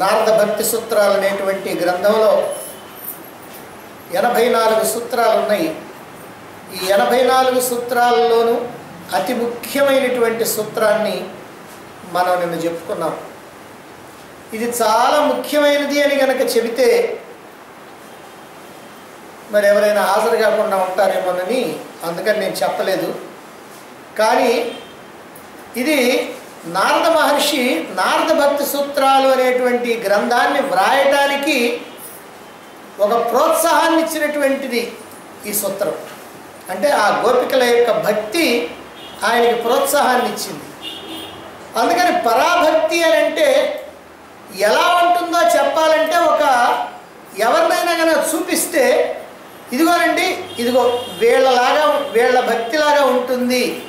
నారద భక్తి సూత్రాలు అనేటువంటి గ్రంథంలో ఎనభై నాలుగు సూత్రాలు ఉన్నాయి. ఈ ఎనభై నాలుగు సూత్రాలలోనూ అతి ముఖ్యమైనటువంటి సూత్రాన్ని మనం నిన్న చెప్పుకున్నాం. ఇది చాలా ముఖ్యమైనది అని కనుక చెబితే మరి ఎవరైనా హాజరు కాకుండా ఉంటారేమోనని అందుకని నేను చెప్పలేదు. కానీ ఇది నారద మహర్షి నారద భక్తి సూత్రాలు అనేటువంటి గ్రంథాన్ని వ్రాయటానికి ఒక ప్రోత్సాహాన్ని ఇచ్చినటువంటిది ఈ సూత్రం. అంటే ఆ గోపికల యొక్క భక్తి ఆయనకి ప్రోత్సాహాన్ని ఇచ్చింది అందుకని పరాభక్తి అని అంటే ఎలా ఉంటుందో చెప్పాలంటే ఒక ఎవరినైనా కనుక చూపిస్తే ఇదిగోనండి ఇదిగో వీళ్ళలాగా వీళ్ళ భక్తిలాగా ఉంటుంది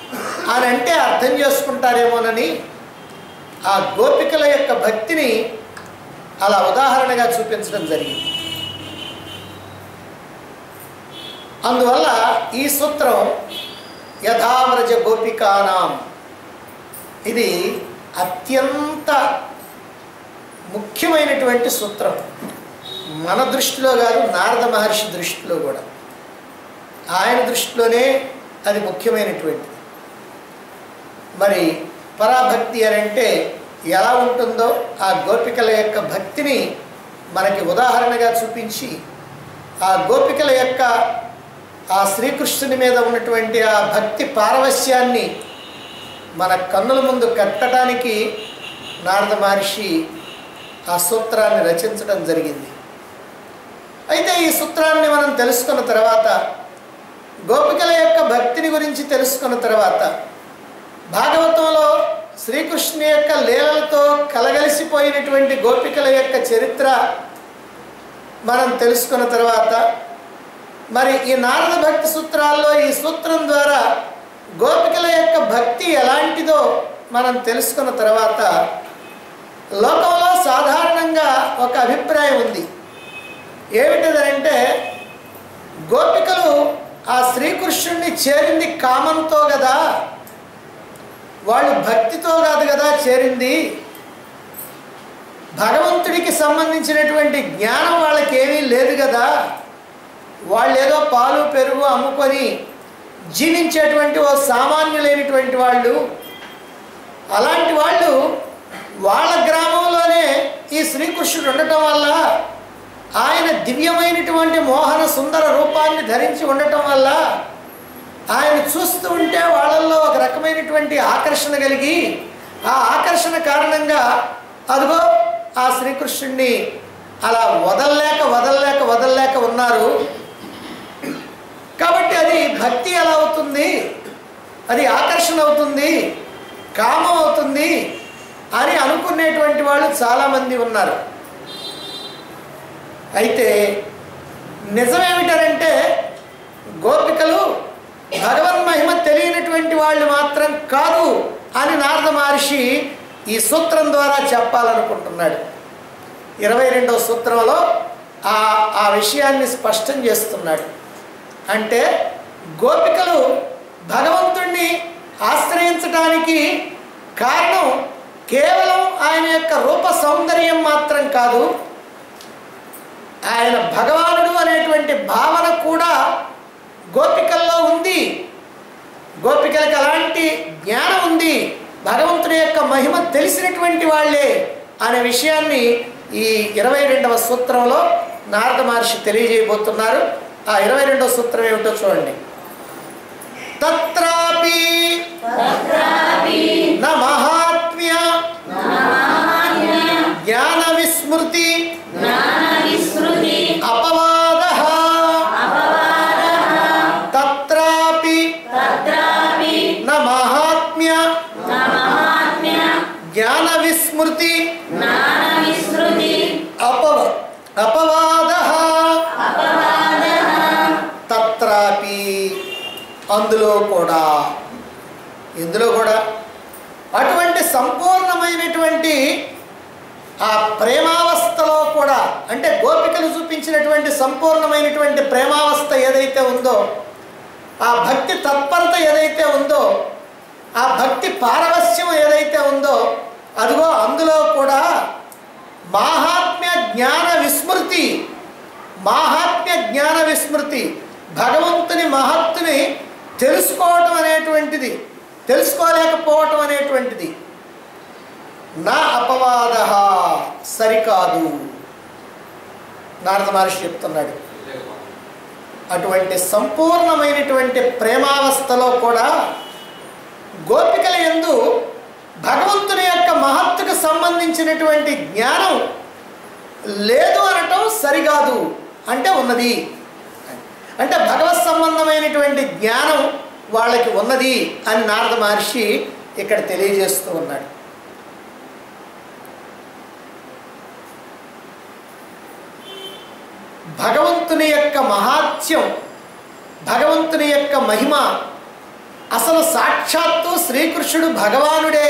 అని అంటే అర్థం చేసుకుంటారేమోనని ఆ గోపికల యొక్క భక్తిని అలా ఉదాహరణగా చూపించడం జరిగింది. అందువల్ల ఈ సూత్రం యథామ్రజ గోపికానాం. ఇది అత్యంత ముఖ్యమైనటువంటి సూత్రం. మన దృష్టిలో కాదు నారద మహర్షి దృష్టిలో కూడా. ఆయన దృష్టిలోనే అది ముఖ్యమైనటువంటిది. మరి పరాభక్తి అని అంటే ఎలా ఉంటుందో ఆ గోపికల యొక్క భక్తిని మనకి ఉదాహరణగా చూపించి ఆ గోపికల యొక్క ఆ శ్రీకృష్ణుని మీద ఉన్నటువంటి ఆ భక్తి పారవస్యాన్ని మన కన్నుల ముందు కట్టడానికి నారద మహర్షి ఆ సూత్రాన్ని రచించడం జరిగింది. అయితే ఈ సూత్రాన్ని మనం తెలుసుకున్న తర్వాత గోపికల యొక్క భక్తిని గురించి తెలుసుకున్న తర్వాత భాగవతంలో శ్రీకృష్ణుని యొక్క లీలలతో కలగలిసిపోయినటువంటి గోపికల యొక్క చరిత్ర మనం తెలుసుకున్న తర్వాత మరి ఈ నారద భక్తి సూత్రాల్లో ఈ సూత్రం ద్వారా గోపికల యొక్క భక్తి ఎలాంటిదో మనం తెలుసుకున్న తర్వాత లోకంలో సాధారణంగా ఒక అభిప్రాయం ఉంది. ఏమిటిదంటే గోపికలు ఆ శ్రీకృష్ణుడిని చేరింది కామంతో కదా. వాళ్ళు భక్తితో కాదు కదా చేరింది. భగవంతుడికి సంబంధించినటువంటి జ్ఞానం వాళ్ళకి ఏమీ లేదు కదా. వాళ్ళు ఏదో పాలు పెరుగు అమ్ముకొని జీవించేటువంటి ఓ సామాన్యులైనటువంటి వాళ్ళు. అలాంటి వాళ్ళు వాళ్ళ గ్రామంలోనే ఈ శ్రీకృష్ణుడు ఉండటం వల్ల ఆయన దివ్యమైనటువంటి మోహన సుందర రూపాన్ని ధరించి ఉండటం వల్ల ఆయన చూస్తూ ఉంటే వాళ్ళల్లో ఒక రకమైనటువంటి ఆకర్షణ కలిగి ఆ ఆకర్షణ కారణంగా అదిగో ఆ శ్రీకృష్ణుడిని అలా వదల్లేక వదల్లేక వదల్లేక ఉన్నారు. కాబట్టి అది భక్తి ఎలా అవుతుంది? అది ఆకర్షణ అవుతుంది కామం అవుతుంది అని అనుకునేటువంటి వాళ్ళు చాలామంది ఉన్నారు. అయితే నిజమేమిటనంటే గోపికలు భగవన్ మహిమ తెలియనటువంటి వాళ్ళు మాత్రం కాదు అని నారద మహర్షి ఈ సూత్రం ద్వారా చెప్పాలనుకుంటున్నాడు. ఇరవై రెండవ సూత్రంలో ఆ ఆ విషయాన్ని స్పష్టం చేస్తున్నాడు. అంటే గోపికలు భగవంతుణ్ణి ఆశ్రయించడానికి కారణం కేవలం ఆయన యొక్క రూప సౌందర్యం మాత్రం కాదు. ఆయన భగవానుడు అనేటువంటి భావన కూడా గోపికల్లో ఉంది. గోపికలకు అలాంటి జ్ఞానం ఉంది. భగవంతుడి యొక్క మహిమ తెలిసినటువంటి వాళ్ళే అనే విషయాన్ని ఈ ఇరవై రెండవ సూత్రంలో నారద మహర్షి తెలియజేయబోతున్నారు. ఆ ఇరవై రెండవ సూత్రం ఏమిటో చూడండి. తత్రాపి న చూపించినటువంటి సంపూర్ణమైనటువంటి ప్రేమావస్థ ఏదైతే ఉందో ఆ భక్తి తత్పరత ఏదైతే ఉందో ఆ భక్తి పారవస్యం ఏదైతే ఉందో అదిగో అందులో కూడా మాహాత్మ్య జ్ఞాన విస్మృతి మాహాత్మ్య జ్ఞాన విస్మృతి భగవంతుని మహత్తుని తెలుసుకోవటం అనేటువంటిది తెలుసుకోలేకపోవటం అనేటువంటిది. నా అపవాద సరికాదు. నారద మహర్షి చెప్తున్నాడు. అటువంటి సంపూర్ణమైనటువంటి ప్రేమావస్థలో కూడా గోపికల ఎందు భగవంతుని యొక్క మహత్తుకు సంబంధించినటువంటి జ్ఞానం లేదు అనటం సరికాదు అంటే ఉన్నది. అంటే భగవత్ సంబంధమైనటువంటి జ్ఞానం వాళ్ళకి ఉన్నది అని నారద మహర్షి ఇక్కడ తెలియజేస్తూ ఉన్నాడు. భగవంతుని యొక్క మహాత్యం భగవంతుని యొక్క మహిమ అసలు సాక్షాత్తు శ్రీకృష్ణుడు భగవానుడే.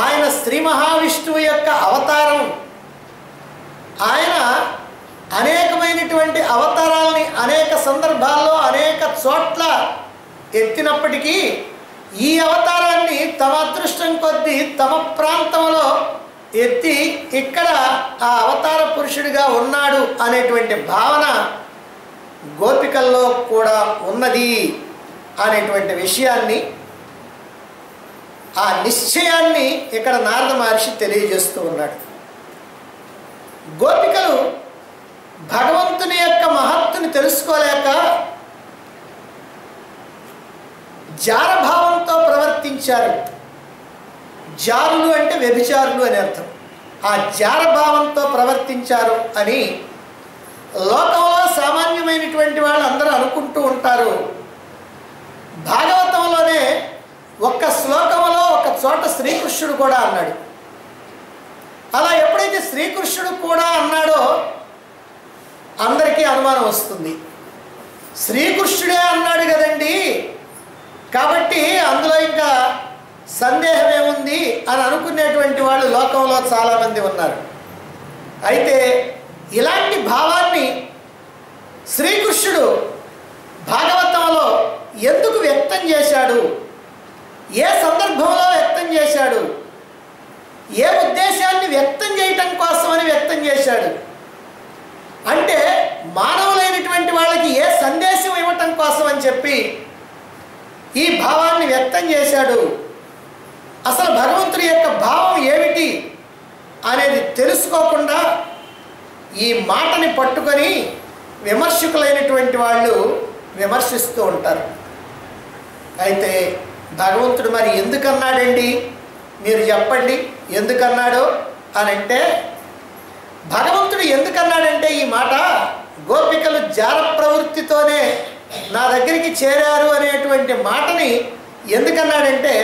ఆయన శ్రీ మహావిష్ణువు యొక్క అవతారం. ఆయన అనేకమైనటువంటి అవతారాలని అనేక సందర్భాల్లో అనేక చోట్ల ఎత్తినప్పటికీ ఈ అవతారాన్ని తమ అదృష్టం కొద్దీ తమ ప్రాంతంలో ఎత్తి ఇక్కడ ఆ అవతార పురుషుడిగా ఉన్నాడు అనేటువంటి భావన గోపికల్లో కూడా ఉన్నది అనేటువంటి విషయాన్ని ఆ నిశ్చయాన్ని ఇక్కడ నారద మహర్షి తెలియజేస్తూ ఉన్నాడు. గోపికలు భగవంతుని యొక్క మహత్తుని తెలుసుకోలేక జారభావంతో ప్రవర్తించారు. జారులు అంటే వ్యభిచారులు అని అర్థం. ఆ జారభావంతో ప్రవర్తించారు అని లోకంలో సామాన్యమైనటువంటి వాళ్ళు అందరూ అనుకుంటూ ఉంటారు. భాగవతంలోనే ఒక్క శ్లోకంలో ఒక చోట శ్రీకృష్ణుడు కూడా అన్నాడు. అలా ఎప్పుడైతే శ్రీకృష్ణుడు కూడా అన్నాడో అందరికీ అనుమానం వస్తుంది. శ్రీకృష్ణుడే అన్నాడు కదండి. కాబట్టి అందులో ఇంకా సందేహం ఏముంది అని అనుకునేటువంటి వాళ్ళు లోకంలో చాలామంది ఉన్నారు. అయితే ఇలాంటి భావాన్ని శ్రీకృష్ణుడు భాగవతంలో ఎందుకు వ్యక్తం చేశాడు? ఏ సందర్భంలో వ్యక్తం చేశాడు? ఏ ఉద్దేశాన్ని వ్యక్తం చేయటం కోసమని వ్యక్తం చేశాడు? అంటే మానవులైనటువంటి వాళ్ళకి ఏ సందేశం ఇవ్వటం కోసం అని చెప్పి ఈ భావాన్ని వ్యక్తం చేశాడు. అసలు భగవంతుడి యొక్క భావం ఏమిటి అనేది తెలుసుకోకుండా ఈ మాటని పట్టుకొని విమర్శకులైనటువంటి వాళ్ళు విమర్శిస్తూ ఉంటారు. అయితే భగవంతుడు మరి ఎందుకన్నాడండి? మీరు చెప్పండి ఎందుకన్నాడు అని అంటే భగవంతుడు ఎందుకన్నాడంటే ఈ మాట గోపికలు జార ప్రవృత్తితోనే నా దగ్గరికి చేరారు అనేటువంటి మాటని ఎందుకన్నాడంటే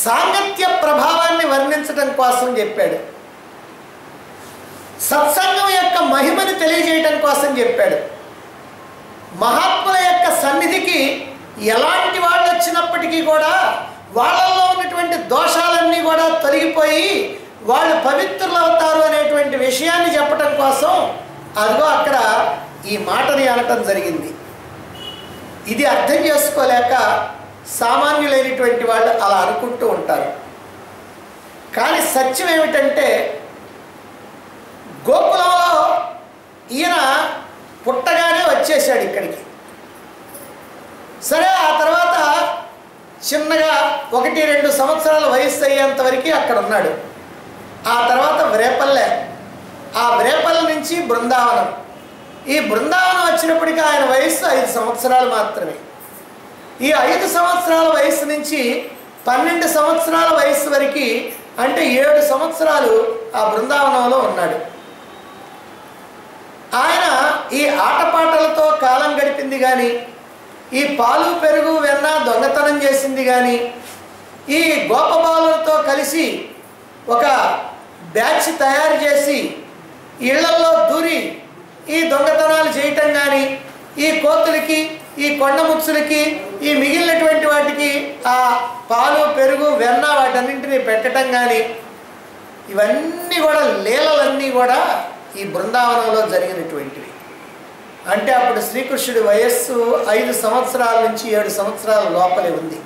సాంగత్య ప్రభావాన్ని వర్ణించడం కోసం చెప్పాడు. సత్సంగం యొక్క మహిమని తెలియజేయటం కోసం చెప్పాడు. మహాత్ముల యొక్క సన్నిధికి ఎలాంటి వాళ్ళు వచ్చినప్పటికీ కూడా వాళ్ళల్లో ఉన్నటువంటి దోషాలన్నీ కూడా తొలగిపోయి వాళ్ళు పవిత్రులు అవుతారు అనేటువంటి విషయాన్ని చెప్పటం కోసం అదిగో అక్కడ ఈ మాటని అనటం జరిగింది. ఇది అర్థం చేసుకోలేక సామాన్యులైనటువంటి వాళ్ళు అలా అనుకుంటూ ఉంటారు. కానీ సత్యం ఏమిటంటే గోకులంలో ఈయన పుట్టగానే వచ్చేసాడు ఇక్కడికి. సరే ఆ తర్వాత చిన్నగా ఒకటి రెండు సంవత్సరాల వయస్సు అయ్యేంత వరకు అక్కడ ఉన్నాడు. ఆ తర్వాత వ్రేపల్లె. ఆ వ్రేపల్లె నుంచి బృందావనం. ఈ బృందావనం వచ్చినప్పటికీ ఆయన వయస్సు ఐదు సంవత్సరాలు మాత్రమే. ఈ ఐదు సంవత్సరాల వయసు నుంచి పన్నెండు సంవత్సరాల వయసు వరకు అంటే ఏడు సంవత్సరాలు ఆ బృందావనంలో ఉన్నాడు. ఆయన ఈ ఆటపాటలతో కాలం గడిపింది కానీ ఈ పాలు పెరుగు వెన్న దొంగతనం చేసింది కానీ ఈ గోపబాలులతో కలిసి ఒక బ్యాచ్ తయారు చేసి ఇళ్ళల్లో దూరి ఈ దొంగతనాలు చేయటం కానీ ఈ కోతులకి ఈ కొండముచ్చులకి ఈ మిగిలినటువంటి వాటికి ఆ పాలు పెరుగు వెన్న వాటన్నింటినీ పెట్టడం కానీ ఇవన్నీ కూడా లీలలన్నీ కూడా ఈ బృందావనంలో జరిగినటువంటివి. అంటే అప్పుడు శ్రీకృష్ణుడి వయస్సు ఐదు సంవత్సరాల నుంచి ఏడు సంవత్సరాల లోపలే ఉంది.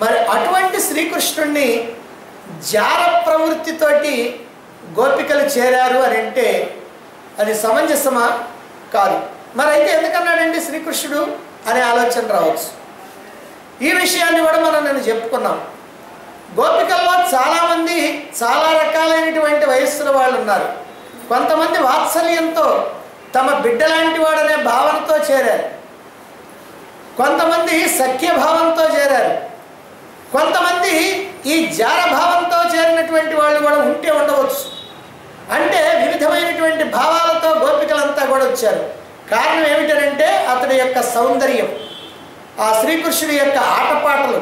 మరి అటువంటి శ్రీకృష్ణుడిని జార ప్రవృత్తితోటి గోపికలు చేరారు అని అంటే అది సమంజసమా? కాదు. మరి అయితే ఎందుకన్నాడండి శ్రీకృష్ణుడు? అనే ఆలోచన రావచ్చు. ఈ విషయాన్ని కూడా మనం నేను చెప్పుకున్నాం. గోపికల్లో చాలామంది చాలా రకాలైనటువంటి వయస్సుల వాళ్ళు ఉన్నారు. కొంతమంది వాత్సల్యంతో తమ బిడ్డలాంటి వాడనే భావనతో చేరారు. కొంతమంది సఖ్యభావంతో చేరారు. కొంతమంది ఈ జారభావంతో చేరినటువంటి వాళ్ళు కూడా ఉంటే ఉండవచ్చు. అంటే వివిధమైనటువంటి భావాలతో గోపికలంతా కూడా వచ్చారు. కారణం ఏమిటంటే అతడి యొక్క సౌందర్యం ఆ శ్రీకృష్ణుడి యొక్క ఆటపాటలు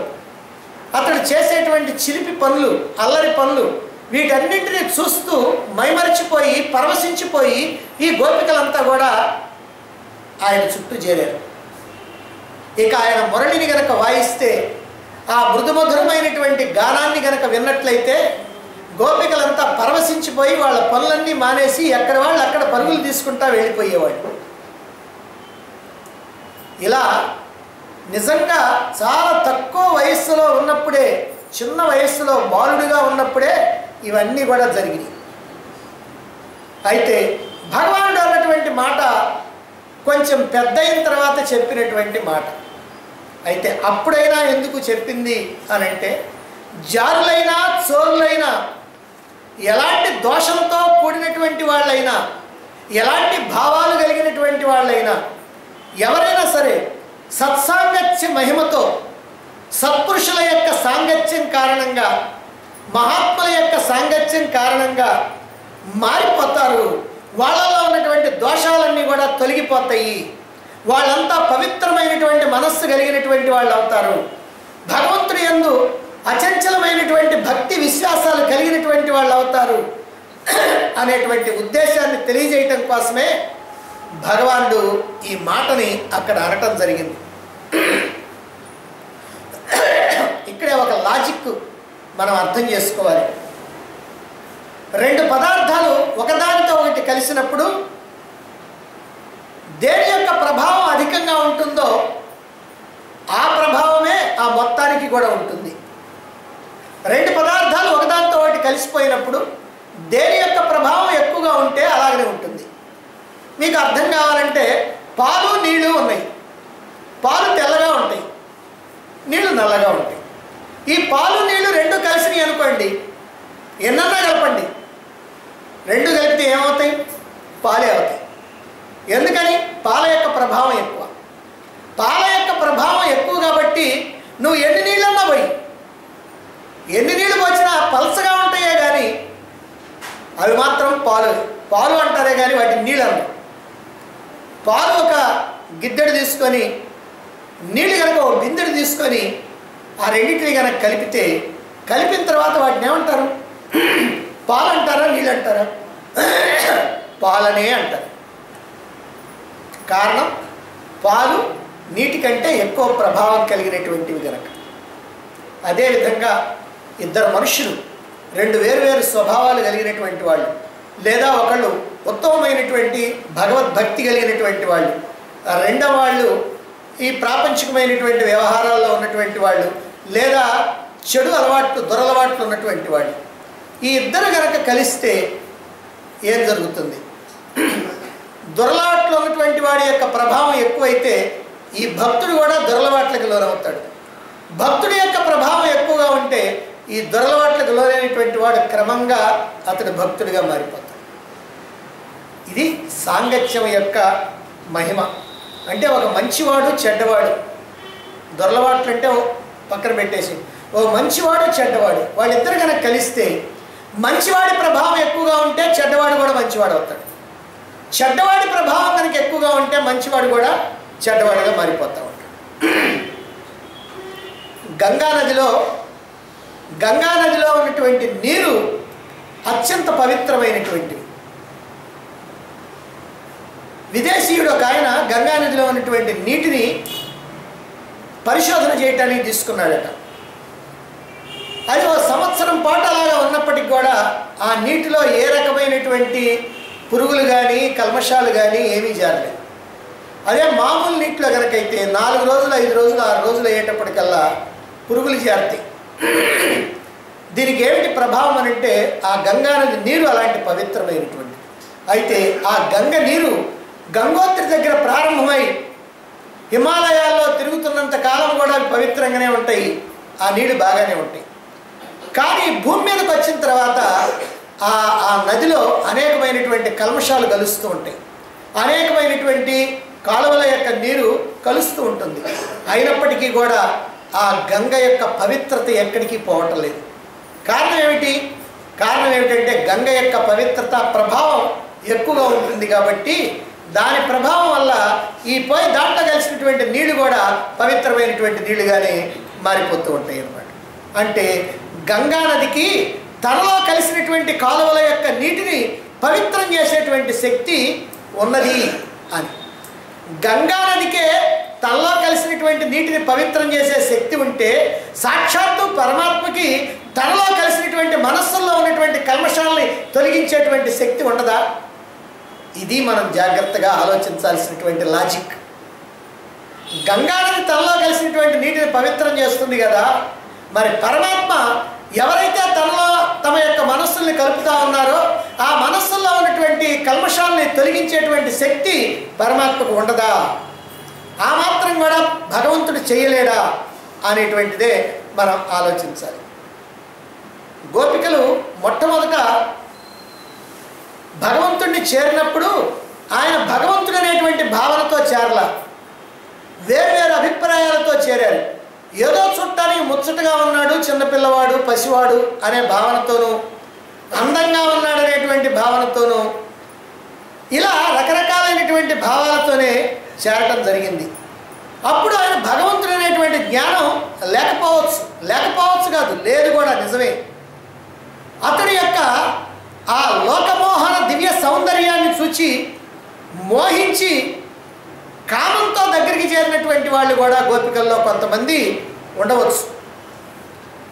అతడు చేసేటువంటి చిలిపి పనులు అల్లరి పనులు వీటన్నింటినీ చూస్తూ మైమరిచిపోయి పరవశించిపోయి ఈ గోపికలంతా కూడా ఆయన చుట్టూ చేరారు. ఇక ఆయన మురళిని గనక వాయిస్తే ఆ మృదుమధురమైనటువంటి గానాన్ని గనక విన్నట్లయితే గోపికలంతా పరవశించిపోయి వాళ్ళ పనులన్నీ మానేసి ఎక్కడ వాళ్ళు అక్కడ పరుగులు తీసుకుంటా వెళ్ళిపోయేవాళ్ళు. ఇలా నిజంగా చాలా తక్కువ వయస్సులో ఉన్నప్పుడే చిన్న వయస్సులో బాలుడిగా ఉన్నప్పుడే ఇవన్నీ కూడా జరిగినాయి. అయితే భగవానుడు అన్నటువంటి మాట కొంచెం పెద్ద అయిన తర్వాత చెప్పినటువంటి మాట. అయితే అప్పుడైనా ఎందుకు చెప్పింది అని అంటే జారులైనా చోరులైనా ఎలాంటి దోషంతో కూడినటువంటి వాళ్ళైనా ఎలాంటి భావాలు కలిగినటువంటి వాళ్ళైనా ఎవరైనా సరే సత్సాంగత్య మహిమతో సత్పురుషుల యొక్క సాంగత్యం కారణంగా మహాత్ముల యొక్క సాంగత్యం కారణంగా మారిపోతారు. వాళ్ళలో ఉన్నటువంటి దోషాలన్నీ కూడా తొలగిపోతాయి. వాళ్ళంతా పవిత్రమైనటువంటి మనస్సు కలిగినటువంటి వాళ్ళు అవుతారు. భగవంతుడి యందు అచంచలమైనటువంటి భక్తి విశ్వాసాలు కలిగినటువంటి వాళ్ళు అవుతారు. అనేటువంటి ఉద్దేశాన్ని తెలియజేయటం కోసమే భగవానుడు ఈ మాటని అక్కడ అనటం జరిగింది. ఇక్కడే ఒక లాజిక్ మనం అర్థం చేసుకోవాలి. రెండు పదార్థాలు ఒకదానితో ఒకటి కలిసినప్పుడు దేని యొక్క ప్రభావం అధికంగా ఉంటుందో ఆ ప్రభావమే ఆ మొత్తానికి కూడా ఉంటుంది. రెండు పదార్థాలు ఒకదానితో ఒకటి కలిసిపోయినప్పుడు దేని యొక్క ప్రభావం ఎక్కువగా ఉంటే అలాగనే ఉంటుంది. మీకు అర్థం కావాలంటే పాలు నీళ్ళు ఉన్నాయి. పాలు తెల్లగా ఉంటాయి. నీళ్ళు నల్లగా ఉంటాయి. ఈ పాలు నీళ్ళు రెండు కలిసినాయి అనుకోండి ఎన్నన్నా కలపండి. రెండు కలిపితే ఏమవుతాయి? పాలే అవుతాయి. ఎందుకని? పాల యొక్క ప్రభావం ఎక్కువ. పాల యొక్క ప్రభావం ఎక్కువ కాబట్టి నువ్వు ఎన్ని నీళ్ళన్నా పోయి ఎన్ని నీళ్ళు పోసినా పలసగా ఉంటాయే కానీ అవి మాత్రం పాలు. పాలు అంటారే కానీ వాటి నీళ్ళు అన్నారు పాలు ఒక గిద్దెడు తీసుకొని నీళ్ళు కనుక ఒక బిందెడు తీసుకొని ఆ రెండింటిని కనుక కలిపితే కలిపిన తర్వాత వాటిని ఏమంటారు? పాలు అంటారా నీళ్ళు అంటారా పాలనే అంటారు. కారణం పాలు నీటి కంటే ఎక్కువ ప్రభావం కలిగినటువంటివి కనుక అదేవిధంగా ఇద్దరు మనుషులు రెండు వేరు వేరు స్వభావాలు కలిగినటువంటి వాళ్ళు. లేదా ఒకళ్ళు ఉత్తమమైనటువంటి భగవద్భక్తి కలిగినటువంటి వాళ్ళు. రెండవ వాళ్ళు ఈ ప్రాపంచికమైనటువంటి వ్యవహారాల్లో ఉన్నటువంటి వాళ్ళు లేదా చెడు అలవాట్లు దురలవాట్లు ఉన్నటువంటి వాళ్ళు. ఈ ఇద్దరు కనుక కలిస్తే ఏం జరుగుతుంది? దురలవాట్లు ఉన్నటువంటి వాడి యొక్క ప్రభావం ఎక్కువైతే ఈ భక్తుడు కూడా దురలవాట్లకు లోనవుతాడు. భక్తుడి యొక్క ప్రభావం ఎక్కువగా ఉంటే ఈ దురలవాట్లకు లోనైనటువంటి వాడు క్రమంగా అతడు భక్తుడిగా మారిపోతాడు. ఇది సాంగత్యం యొక్క మహిమ. అంటే ఒక మంచివాడు చెడ్డవాడు. దొరలవాట్లు అంటే పక్కన పెట్టేసి ఓ మంచివాడు చెడ్డవాడు. వాళ్ళిద్దరు కనుక కలిస్తే మంచివాడి ప్రభావం ఎక్కువగా ఉంటే చెడ్డవాడు కూడా మంచివాడు అవుతాడు. చెడ్డవాడి ప్రభావం కనుక ఎక్కువగా ఉంటే మంచివాడు కూడా చెడ్డవాడిగా మారిపోతూ ఉంటాడు. గంగా నదిలో గంగా నదిలో ఉన్నటువంటి నీరు అత్యంత పవిత్రమైనటువంటివి విదేశీయుడు ఒక ఆయన గంగా నదిలో ఉన్నటువంటి నీటిని పరిశోధన చేయటానికి తీసుకున్నాడట. అది ఒక సంవత్సరం పాటు అలాగా ఉన్నప్పటికి కూడా ఆ నీటిలో ఏ రకమైనటువంటి పురుగులు కానీ కల్మషాలు కానీ ఏమీ జారలేదు. అదే మామూలు నీటిలో కనుకైతే నాలుగు రోజులు ఐదు రోజులు ఆరు రోజులు అయ్యేటప్పటికల్లా పురుగులు చేరతాయి దీనికి ఏమిటి ప్రభావం అని అంటే ఆ గంగా నది నీరు అలాంటి పవిత్రమైనటువంటి అయితే ఆ గంగ నీరు గంగోత్రి దగ్గర ప్రారంభమై హిమాలయాల్లో తిరుగుతున్నంత కాలం కూడా అవి పవిత్రంగానే ఉంటాయి. ఆ నీళ్ళు బాగానే ఉంటాయి. కానీ భూమి మీదకి వచ్చిన తర్వాత ఆ ఆ నదిలో అనేకమైనటువంటి కల్మషాలు కలుస్తూ ఉంటాయి. అనేకమైనటువంటి కాలువల యొక్క నీరు కలుస్తూ ఉంటుంది. అయినప్పటికీ కూడా ఆ గంగ యొక్క పవిత్రత ఎక్కడికి పోవటం లేదు. కారణం ఏమిటి? కారణం ఏమిటంటే గంగ యొక్క పవిత్రత ప్రభావం ఎక్కువగా ఉంటుంది కాబట్టి దాని ప్రభావం వల్ల ఈ పోయి దాంట్లో కలిసినటువంటి నీళ్ళు కూడా పవిత్రమైనటువంటి నీళ్ళుగానే మారిపోతూ ఉంటాయి అన్నమాట. అంటే గంగా నదికి తనలో కలిసినటువంటి కాలువల యొక్క నీటిని పవిత్రం చేసేటువంటి శక్తి ఉన్నది అని. గంగా నదికే తనలో కలిసినటువంటి నీటిని పవిత్రం చేసే శక్తి ఉంటే సాక్షాత్తు పరమాత్మకి తనలో కలిసినటువంటి మనస్సుల్లో ఉన్నటువంటి కల్మషాలని తొలగించేటువంటి శక్తి ఉండదా? ఇది మనం జాగ్రత్తగా ఆలోచించాల్సినటువంటి లాజిక్. గంగా నది తనలో కలిసినటువంటి నీటిని పవిత్రం చేస్తుంది కదా మరి పరమాత్మ ఎవరైతే తనలో తమ యొక్క మనస్సుల్ని కలుపుతా ఉన్నారో ఆ మనస్సుల్లో ఉన్నటువంటి కల్మషాలని తొలగించేటువంటి శక్తి పరమాత్మకు ఉండదా? ఆ మాత్రం కూడా భగవంతుడు చేయలేడా అనేటువంటిదే మనం ఆలోచించాలి. గోపికలు మొట్టమొదట భగవంతుడిని చేరినప్పుడు ఆయన భగవంతుడు అనేటువంటి భావనతో చేరల. వేర్వేరు అభిప్రాయాలతో చేరారు. ఏదో చుట్టానికి ముచ్చటగా ఉన్నాడు చిన్నపిల్లవాడు పసివాడు అనే భావనతోనూ అందంగా ఉన్నాడు అనేటువంటి భావనతోనూ ఇలా రకరకాలైనటువంటి భావాలతోనే చేరటం జరిగింది. అప్పుడు ఆయన భగవంతుడు అనేటువంటి జ్ఞానం లేకపోవచ్చు లేకపోవచ్చు కాదు లేదు కూడా నిజమే. అతడి యొక్క ఆ లోకమోహన దివ్య సౌందర్యాన్ని చూచి మోహించి కామంతో దగ్గరికి చేరినటువంటి వాళ్ళు కూడా గోపికల్లో కొంతమంది ఉండవచ్చు.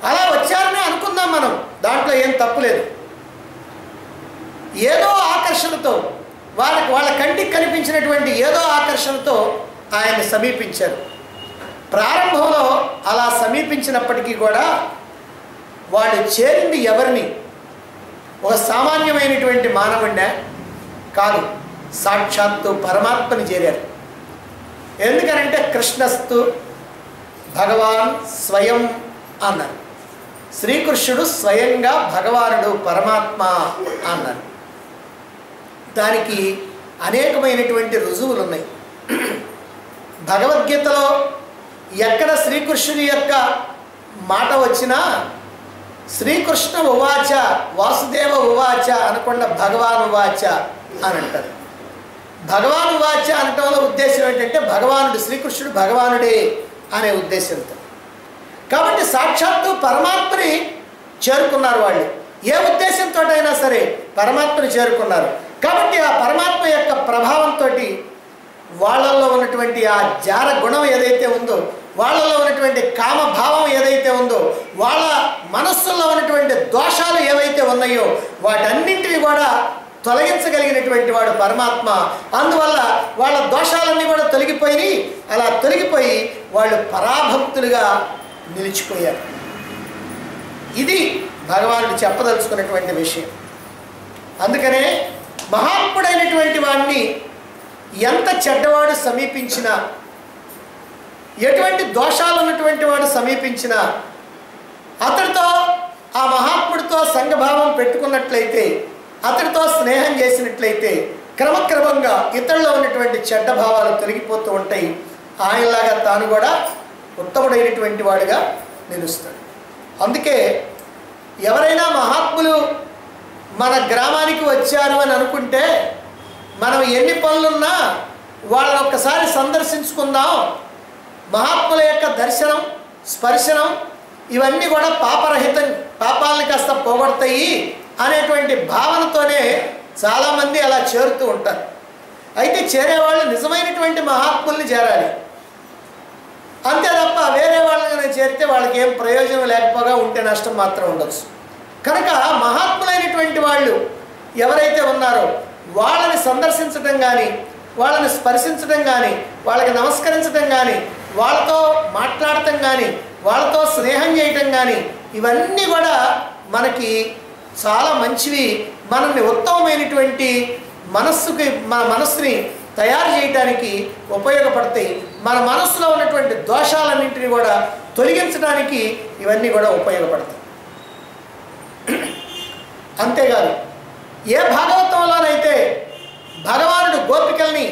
అలా వచ్చారని అనుకుందాం మనం. దాంట్లో ఏం తప్పులేదు ఏదో ఆకర్షణతో వాళ్ళకి వాళ్ళ కంటికి కనిపించినటువంటి ఏదో ఆకర్షణతో ఆయన సమీపించారు. ప్రారంభంలో అలా సమీపించినప్పటికీ కూడా వాళ్ళు చేరింది ఎవరిని? ఒక సామాన్యమైనటువంటి మానవుడినే కాదు సాక్షాత్తు పరమాత్మని చేరారు. ఎందుకనంటే కృష్ణస్తు భగవాన్ స్వయం అన్నారు. శ్రీకృష్ణుడు స్వయంగా భగవానుడు పరమాత్మ అన్నారు. దానికి అనేకమైనటువంటి రుజువులు ఉన్నాయి భగవద్గీతలో ఎక్కడ శ్రీకృష్ణుని యొక్క మాట వచ్చినా శ్రీకృష్ణ ఉవాచ వాసుదేవ ఉవాచ అనకుండా భగవాన్ ఉవాచ అని అంటారు. భగవాన్ ఉవాచ అనటంలో ఉద్దేశం ఏంటంటే భగవానుడు శ్రీకృష్ణుడు భగవానుడే అనే ఉద్దేశంతో. కాబట్టి సాక్షాత్తు పరమాత్మని చేరుకున్నారు వాళ్ళు. ఏ ఉద్దేశంతో అయినా సరే పరమాత్మని చేరుకున్నారు. కాబట్టి ఆ పరమాత్మ యొక్క ప్రభావంతో వాళ్ళల్లో ఉన్నటువంటి ఆ జార గుణం ఏదైతే ఉందో వాళ్ళలో ఉన్నటువంటి కామభావం ఏదైతే ఉందో వాళ్ళ మనస్సుల్లో ఉన్నటువంటి దోషాలు ఏవైతే ఉన్నాయో వాటన్నింటినీ కూడా తొలగించగలిగినటువంటి వాడు పరమాత్మ. అందువల్ల వాళ్ళ దోషాలన్నీ కూడా తొలగిపోయి అలా తొలగిపోయి వాళ్ళు పరాభక్తులుగా నిలిచిపోయారు. ఇది భగవానుడు చెప్పదలుచుకున్నటువంటి విషయం. అందుకనే మహాత్ముడైనటువంటి వాడిని ఎంత చెడ్డవాడు సమీపించినా ఎటువంటి దోషాలు ఉన్నటువంటి వాడు సమీపించినా అతడితో ఆ మహాత్ముడితో సంఘభావం పెట్టుకున్నట్లయితే అతడితో స్నేహం చేసినట్లయితే క్రమక్రమంగా ఇతరుల్లో ఉన్నటువంటి చెడ్డ భావాలు తొలగిపోతూ ఉంటాయి. ఆయనలాగా తాను కూడా ఉత్తముడైనటువంటి వాడిగా నిలుస్తాడు. అందుకే ఎవరైనా మహాత్ములు మన గ్రామానికి వచ్చారు అని అనుకుంటే మనం ఎన్ని పనులున్నా వాళ్ళని ఒక్కసారి సందర్శించుకుందాం. మహాత్ముల యొక్క దర్శనం స్పర్శనం ఇవన్నీ కూడా పాపరహితం పాపాలని కాస్త పోగొడతాయి అనేటువంటి భావనతోనే చాలామంది అలా చేరుతూ ఉంటారు. అయితే చేరేవాళ్ళు నిజమైనటువంటి మహాత్ముల్ని చేరాలి. అంతే తప్ప వేరే వాళ్ళని చేరితే వాళ్ళకి ఏం ప్రయోజనం లేకపోగా ఉంటే నష్టం మాత్రం ఉండొచ్చు. కనుక మహాత్ములైనటువంటి వాళ్ళు ఎవరైతే ఉన్నారో వాళ్ళని సందర్శించడం కానీ వాళ్ళని స్పర్శించడం కానీ వాళ్ళకి నమస్కరించడం కానీ వాళ్ళతో మాట్లాడటం కానీ వాళ్ళతో స్నేహం చేయటం కానీ ఇవన్నీ కూడా మనకి చాలా మంచివి. మనల్ని ఉత్తమమైనటువంటి మనస్సుకి మన మనస్సుని తయారు చేయడానికి ఉపయోగపడతాయి. మన మనస్సులో ఉన్నటువంటి దోషాలన్నింటినీ కూడా తొలగించడానికి ఇవన్నీ కూడా ఉపయోగపడతాయి. అంతేకాదు ఏ భాగవతంలోనైతే భగవానుడు గోపికల్ని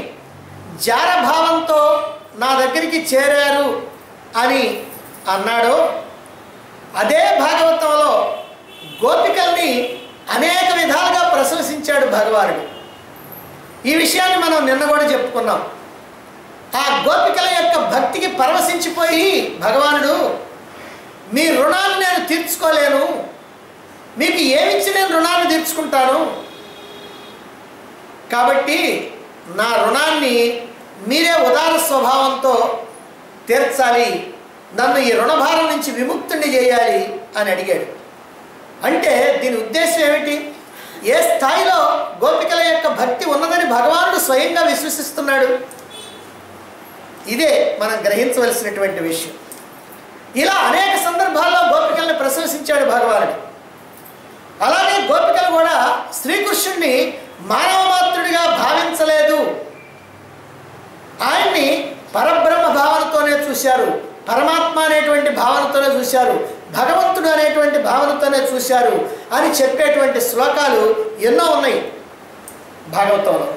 జారభావంతో నా దగ్గరికి చేరారు అని అన్నాడో అదే భాగవతంలో గోపికల్ని అనేక విధాలుగా ప్రశంసించాడు భగవానుడు. ఈ విషయాన్ని మనం నిన్న కూడా చెప్పుకున్నాం. ఆ గోపికల యొక్క భక్తికి పరవశించిపోయి భగవానుడు మీ రుణాన్ని నేను తీర్చుకోలేను. మీకు ఏమిచ్చి నేను రుణాన్ని తీర్చుకుంటాను? కాబట్టి నా రుణాన్ని మీరే ఉదార స్వభావంతో తీర్చాలి. నన్ను ఈ రుణభారం నుంచి విముక్తుని చేయాలి అని అడిగాడు. అంటే దీని ఉద్దేశం ఏమిటి? ఏ స్థాయిలో గోపికల యొక్క భక్తి ఉన్నదని భగవానుడు స్వయంగా విశ్వసిస్తున్నాడు? ఇదే మనం గ్రహించవలసినటువంటి విషయం. ఇలా అనేక సందర్భాల్లో గోపికల్ని ప్రశంసించాడు భగవానుడు. అలాగే గోపికలు కూడా శ్రీకృష్ణుడిని మానవమాత్రుడిగా భావించలేదు. ఆయన్ని పరబ్రహ్మ భావనతోనే చూశారు. పరమాత్మ అనేటువంటి భావనతోనే చూశారు. భగవంతుడు అనేటువంటి భావనతోనే చూశారు అని చెప్పేటువంటి శ్లోకాలు ఎన్నో ఉన్నాయి భాగవతంలో.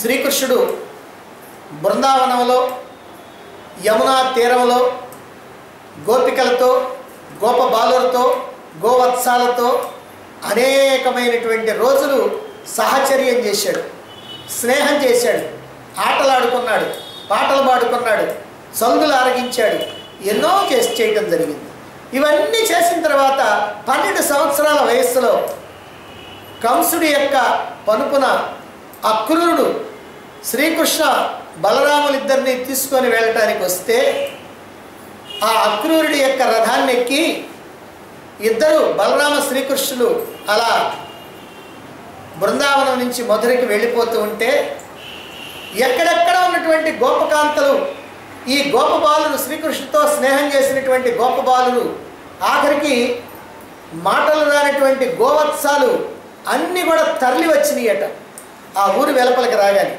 శ్రీకృష్ణుడు బృందావనంలో యమునా తీరంలో గోపికలతో గోప బాలులతో గోవత్సాలతో అనేకమైనటువంటి రోజులు సహచర్యం చేశాడు. స్నేహం చేశాడు. ఆటలాడుకున్నాడు. పాటలు పాడుకున్నాడు. సందులు ఆరగించాడు. ఎన్నో చేసి చేయటం జరిగింది. ఇవన్నీ చేసిన తర్వాత పన్నెండు సంవత్సరాల వయస్సులో కంసుడి యొక్క పనుపున అక్రూరుడు శ్రీకృష్ణ బలరాములిద్దరిని తీసుకొని వెళ్ళటానికి వస్తే ఆ అక్రూరుడి యొక్క రథాన్ని ఎక్కి ఇద్దరు బలరామ శ్రీకృష్ణులు అలా బృందావనం నుంచి మధురకి వెళ్ళిపోతూ ఉంటే ఎక్కడెక్కడ ఉన్నటువంటి గోపకాంతలు ఈ గోపబాలులు శ్రీకృష్ణుతో స్నేహం చేసినటువంటి గోపబాలులు ఆఖరికి మాటలు రానటువంటి గోవత్సాలు అన్నీ కూడా తరలి వచ్చినాయట. ఆ ఊరు వెలపలికి రాగాలి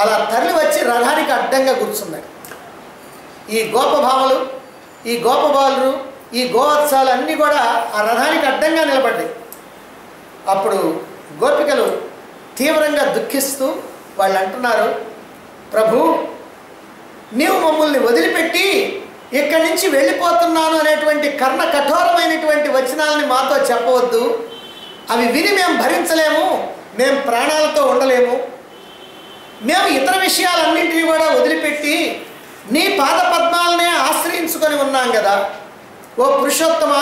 అలా తరలి వచ్చి రథానికి అడ్డంగా కూర్చున్నాడు. ఈ గోపభామలు ఈ గోపబాలురు ఈ గోవత్సాలు అన్నీ కూడా ఆ రథానికి అడ్డంగా నిలబడ్డాయి. అప్పుడు గోపికలు తీవ్రంగా దుఃఖిస్తూ వాళ్ళు అంటున్నారు ప్రభు నీవు మమ్మల్ని వదిలిపెట్టి ఇక్కడి నుంచి వెళ్ళిపోతున్నాను అనేటువంటి కర్ణ కఠోరమైనటువంటి వచనాలని మాతో చెప్పవద్దు. అవి విని మేము భరించలేము మేము ప్రాణాలతో ఉండలేము. మేము ఇతర విషయాలన్నింటినీ కూడా వదిలిపెట్టి నీ పాద పద్మాలనే ఆశ్రయించుకొని ఉన్నాం కదా. ఓ పురుషోత్తమ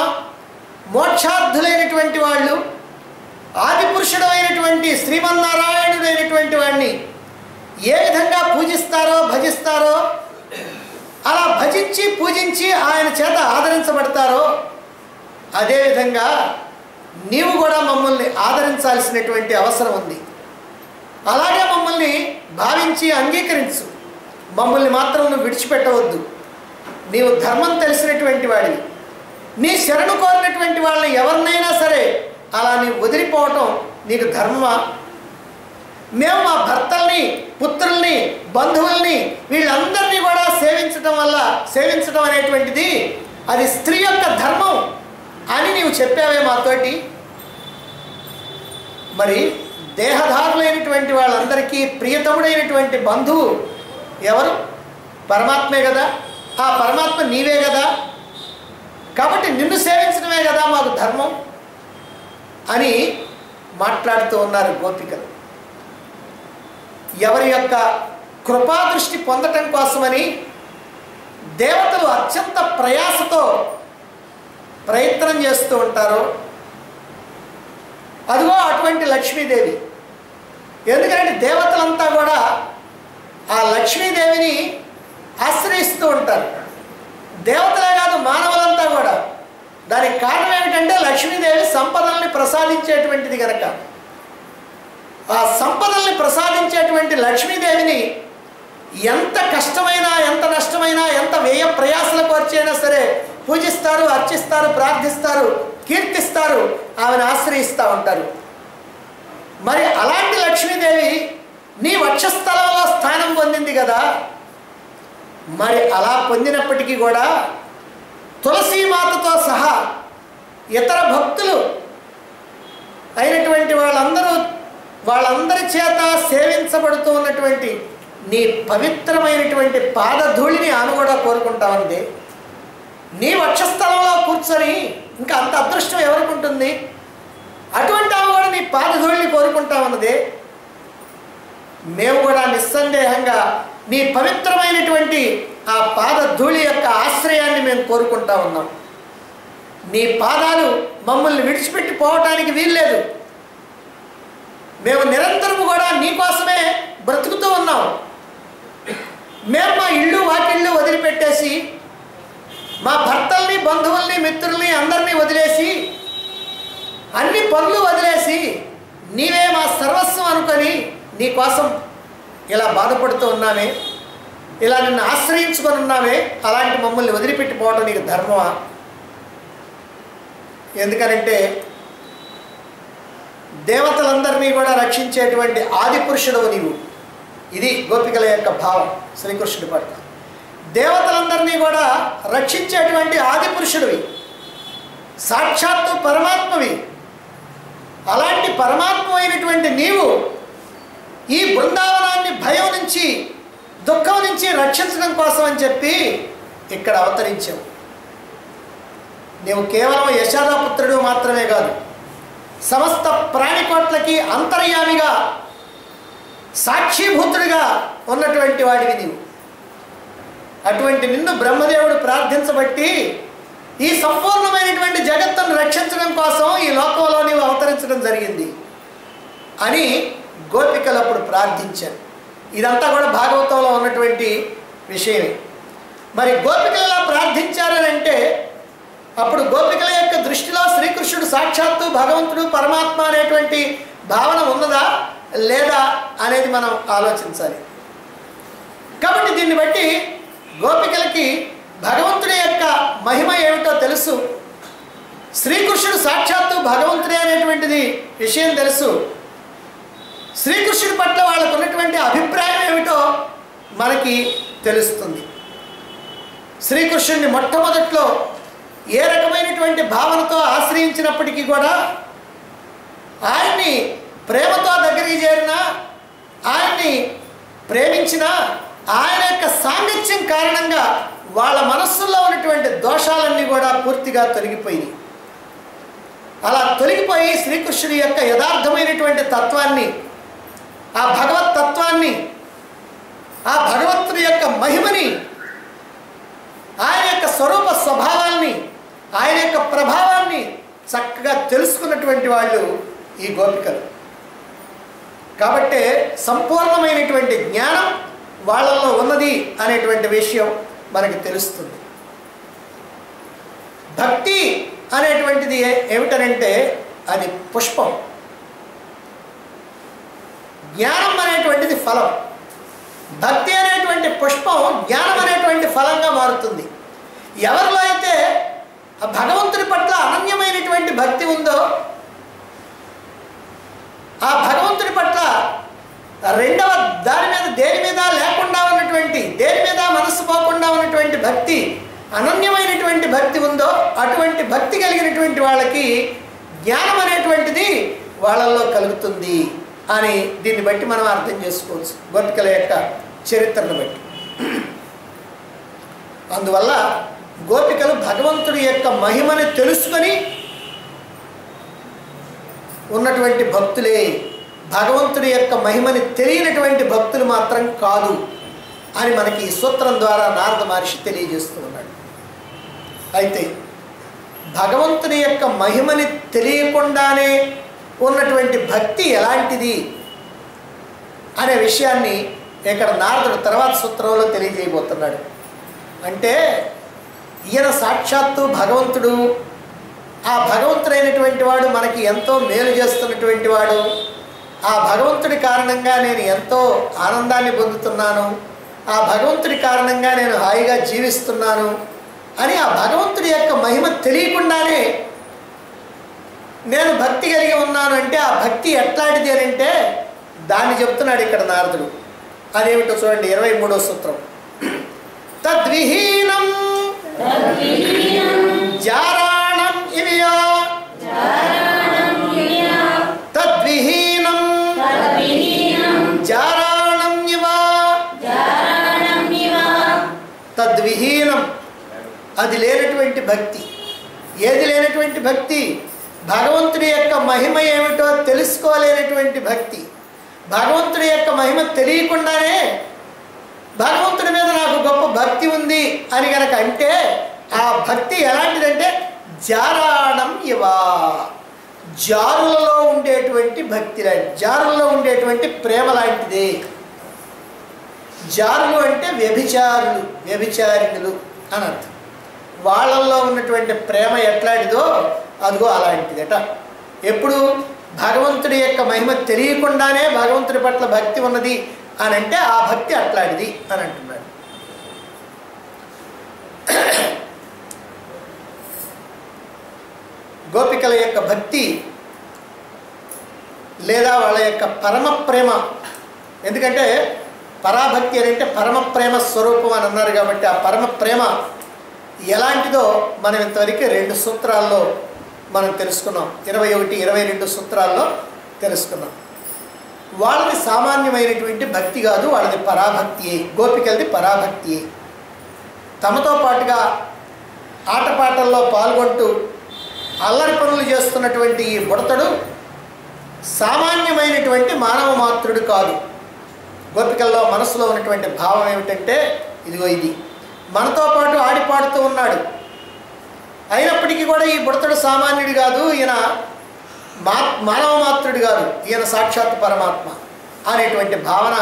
మోక్షార్థులైనటువంటి వాళ్ళు ఆది పురుషుడు అయినటువంటి వాడిని ఏ విధంగా పూజిస్తారో భజిస్తారో అలా భజించి పూజించి ఆయన చేత ఆదరించబడతారో అదేవిధంగా నీవు కూడా మమ్మల్ని ఆదరించాల్సినటువంటి అవసరం ఉంది. అలాగే మమ్మల్ని భావించి అంగీకరించు. మమ్మల్ని మాత్రం నువ్వు విడిచిపెట్టవద్దు. నీవు ధర్మం తెలిసినటువంటి వాడివి. నీ శరణు కోరినటువంటి వాళ్ళని ఎవరినైనా సరే అలా నీవు వదిలిపోవటం నీకు ధర్మమా? మేము మా భర్తల్ని పుత్రుల్ని బంధువుల్ని వీళ్ళందరినీ కూడా సేవించడం వల్ల సేవించడం అనేటువంటిది అది స్త్రీ యొక్క ధర్మం అని నీవు చెప్పావే మాతోటి. మరి దేహధారులైనటువంటి వాళ్ళందరికీ ప్రియతముడైనటువంటి బంధువు ఎవరు? పరమాత్మే కదా. ఆ పరమాత్మ నీవే కదా. కాబట్టి నిన్ను సేవించడమే కదా మాకు ధర్మం. అని మాట్లాడుతూ ఉన్నారు గోపికలు. ఎవరి యొక్క కృపాదృష్టి పొందటం కోసమని దేవతలు అత్యంత ప్రయాసతో ప్రయత్నం చేస్తూ ఉంటారు. అదిగో అటువంటి లక్ష్మీదేవి. ఎందుకంటే దేవతలంతా కూడా ఆ లక్ష్మీదేవిని ఆశ్రయిస్తూ ఉంటారు. దేవతలే కాదు మానవులంతా కూడా దానికి కారణం ఏమిటంటే లక్ష్మీదేవి సంపదల్ని ప్రసాదించేటువంటిది కనుక ఆ సంపదల్ని ప్రసాదించేటువంటి లక్ష్మీదేవిని ఎంత కష్టమైనా ఎంత నష్టమైనా ఎంత వ్యయ ప్రయాసల అయినా సరే పూజిస్తారు అర్చిస్తారు ప్రార్థిస్తారు కీర్తిస్తారు ఆమెను ఆశ్రయిస్తూ ఉంటారు. మరి అలాంటి లక్ష్మీదేవి నీ వక్షస్థలంలో స్థానం పొందింది కదా. మరి అలా పొందినప్పటికీ కూడా తులసీమాతతో సహా ఇతర భక్తులు అయినటువంటి వాళ్ళందరూ వాళ్ళందరి చేత సేవించబడుతూ ఉన్నటువంటి నీ పవిత్రమైనటువంటి పాదధూళిని ఆమె కూడా కోరుకుంటామంది నీ వక్షస్థలంలో కూర్చొని ఇంకా అంత అదృష్టం ఎవరికి ఉంటుంది? అటువంటి ఆమె కూడా నీ పాదధూళిని కోరుకుంటామన్నది మేము కూడా నిస్సందేహంగా నీ పవిత్రమైనటువంటి ఆ పాదధూళి యొక్క ఆశ్రయాన్ని మేము కోరుకుంటా ఉన్నాం. నీ పాదాలు మమ్మల్ని విడిచిపెట్టి పోవటానికి వీల్లేదు. మేము నిరంతరము కూడా నీకోసమే బ్రతుకుతూ ఉన్నాం. మేము మా ఇళ్ళు వాకిళ్ళు వదిలిపెట్టేసి మా భర్తల్ని బంధువుల్ని మిత్రుల్ని అందరినీ వదిలేసి అన్ని పనులు వదిలేసి నీవే మా సర్వస్వం అనుకొని నీకోసం ఇలా బాధపడుతూ ఉన్నామే. ఇలా నిన్ను ఆశ్రయించుకొని ఉన్నామే అలాంటి మమ్మల్ని వదిలిపెట్టిపోవడం నీకు ధర్మమా? ఎందుకనంటే దేవతలందరినీ కూడా రక్షించేటువంటి ఆది పురుషుడవు నీవు. ఇది గోపికల యొక్క భావం శ్రీకృష్ణుడి పట్ల. దేవతలందరినీ కూడా రక్షించేటువంటి ఆది పురుషుడివి సాక్షాత్తు పరమాత్మవి. అలాంటి పరమాత్మ అయినటువంటి నీవు ఈ బృందావనాన్ని భయం నుంచి దుఃఖం నుంచి రక్షించడం కోసం అని చెప్పి ఇక్కడ అవతరించావు. నీవు కేవలం యశాదాపుత్రుడు మాత్రమే కాదు సమస్త ప్రాణికోట్లకి అంతర్యామిగా సాక్షిభూతుడిగా ఉన్నటువంటి వాడివి నీవు. అటువంటి నిన్ను బ్రహ్మదేవుడు ప్రార్థించబట్టి ఈ సంపూర్ణమైనటువంటి జగత్తును రక్షించడం కోసం ఈ లోకంలో నీవు అవతరించడం జరిగింది అని గోపికలు అప్పుడు ప్రార్థించారు. ఇదంతా కూడా భాగవతంలో ఉన్నటువంటి విషయమే. మరి గోపికలు ప్రార్థించారని అంటే అప్పుడు గోపికల యొక్క దృష్టిలో శ్రీకృష్ణుడు సాక్షాత్తు భగవంతుడు పరమాత్మ అనేటువంటి భావన ఉన్నదా లేదా అనేది మనం ఆలోచించాలి. కాబట్టి దీన్ని బట్టి గోపికలకి భగవంతుడి యొక్క మహిమ ఏమిటో తెలుసు. శ్రీకృష్ణుడు సాక్షాత్తు భగవంతుడే అనేటువంటిది విషయం తెలుసు. శ్రీకృష్ణుడి పట్ల వాళ్ళకు ఉన్నటువంటి అభిప్రాయం ఏమిటో మనకి తెలుస్తుంది. శ్రీకృష్ణుడిని మొట్టమొదట్లో ఏ రకమైనటువంటి భావనతో ఆశ్రయించినప్పటికీ కూడా ఆయన్ని ప్రేమతో దగ్గరికి చేరిన ఆయన్ని ప్రేమించిన ఆయన యొక్క సాంగత్యం కారణంగా వాళ్ళ మనస్సుల్లో ఉన్నటువంటి దోషాలన్నీ కూడా పూర్తిగా తొలగిపోయి అలా తొలగిపోయి శ్రీకృష్ణుడి యొక్క యథార్థమైనటువంటి తత్వాన్ని ఆ భగవత్ తత్వాన్ని ఆ భగవంతుడి యొక్క మహిమని ఆయన యొక్క స్వరూప స్వభావాన్ని ఆయన యొక్క ప్రభావాన్ని చక్కగా తెలుసుకున్నటువంటి వాళ్ళు ఈ గోపికలు. కాబట్టే సంపూర్ణమైనటువంటి జ్ఞానం వాళ్ళల్లో ఉన్నది అనేటువంటి విషయం మనకి తెలుస్తుంది. భక్తి అనేటువంటిది ఏమిటనంటే అది పుష్పం. జ్ఞానం అనేటువంటిది ఫలం. భక్తి అనేటువంటి పుష్పం జ్ఞానం అనేటువంటి ఫలంగా మారుతుంది. ఎవరిలో అయితే ఆ భగవంతుడి పట్ల అనన్యమైనటువంటి భక్తి ఉందో ఆ భగవంతుడి పట్ల రెండవ దాని మీద దేని మీద లేకుండా ఉన్నటువంటి దేని మీద మనస్సు పోకుండా ఉన్నటువంటి భక్తి అనన్యమైనటువంటి భక్తి ఉందో అటువంటి భక్తి కలిగినటువంటి వాళ్ళకి జ్ఞానం అనేటువంటిది వాళ్ళల్లో కలుగుతుంది. అని దీన్ని బట్టి మనం అర్థం చేసుకోవచ్చు. గోపికల యొక్క చరిత్రను బట్టి. అందువల్ల గోపికలు భగవంతుడి యొక్క మహిమని తెలుసుకొని ఉన్నటువంటి భక్తులే భగవంతుడి యొక్క మహిమని తెలియనటువంటి భక్తులు మాత్రం కాదు అని మనకి ఈ సూత్రం ద్వారా నారద మహర్షి తెలియజేస్తూ ఉన్నాడు. అయితే భగవంతుని యొక్క మహిమని తెలియకుండానే ఉన్నటువంటి భక్తి ఎలాంటిది అనే విషయాన్ని ఇక్కడ నారదుడు తర్వాత సూత్రంలో తెలియజేయబోతున్నాడు. అంటే ఈయన సాక్షాత్తు భగవంతుడు. ఆ భగవంతుడైనటువంటి వాడు మనకి ఎంతో మేలు చేస్తున్నటువంటి వాడు. ఆ భగవంతుడి కారణంగా నేను ఎంతో ఆనందాన్ని పొందుతున్నాను. ఆ భగవంతుడి కారణంగా నేను హాయిగా జీవిస్తున్నాను అని ఆ భగవంతుడి యొక్క మహిమ తెలియకుండానే నేను భక్తి కలిగి ఉన్నానంటే ఆ భక్తి ఎట్లాంటిది అని అంటే దాన్ని చెప్తున్నాడు ఇక్కడ నారదుడు. అదేమిటో చూడండి ఇరవై మూడో సూత్రం. తద్విహీనం జారాణం ఇవియా తద్విహీనం జారాణం ఇవా. తద్విహీనం అది లేనటువంటి భక్తి. ఏది లేనటువంటి భక్తి? భగవంతుడి యొక్క మహిమ ఏమిటో తెలుసుకోలేనటువంటి భక్తి. భగవంతుడి యొక్క మహిమ తెలియకుండానే భగవంతుడి మీద నాకు గొప్ప భక్తి ఉంది అని కనుక అంటే ఆ భక్తి ఎలాంటిదంటే జారాణం ఇవా. జారులలో ఉండేటువంటి భక్తి లాంటి జారులలో ఉండేటువంటి ప్రేమ లాంటిది. జారులు అంటే వ్యభిచారులు వ్యభిచారిణులు అని అర్థం. వాళ్ళల్లో ఉన్నటువంటి ప్రేమ ఎట్లాంటిదో అదిగో అలాంటిదట ఎప్పుడు భగవంతుడి యొక్క మహిమ తెలియకుండానే భగవంతుడి పట్ల భక్తి ఉన్నది అని అంటే ఆ భక్తి అట్లాంటిది అని అంటున్నాడు. గోపికల యొక్క భక్తి లేదా వాళ్ళ యొక్క పరమ ప్రేమ. ఎందుకంటే పరాభక్తి అని అంటే పరమ ప్రేమ స్వరూపం అని అన్నారు కాబట్టి ఆ పరమ ప్రేమ ఎలాంటిదో మనం ఇంతవరకు రెండు సూత్రాల్లో మనం తెలుసుకున్నాం. ఇరవై ఒకటి ఇరవై రెండు సూత్రాల్లో తెలుసుకున్నాం. వాళ్ళది సామాన్యమైనటువంటి భక్తి కాదు వాళ్ళది పరాభక్తియే. గోపికలది పరాభక్తియే. తమతో పాటుగా ఆటపాటల్లో పాల్గొంటూ అల్లరి పనులు చేస్తున్నటువంటి ఈ బుడతడు సామాన్యమైనటువంటి మానవ మాత్రుడు కాదు. గోపికల్లో మనసులో ఉన్నటువంటి భావం ఏమిటంటే ఇదిగో ఇది. మనతో పాటు ఆడిపాడుతూ ఉన్నాడు. అయినప్పటికీ కూడా ఈ బుడతడు సామాన్యుడు కాదు ఈయన మా మానవ మాత్రుడు కాదు ఈయన సాక్షాత్ పరమాత్మ అనేటువంటి భావన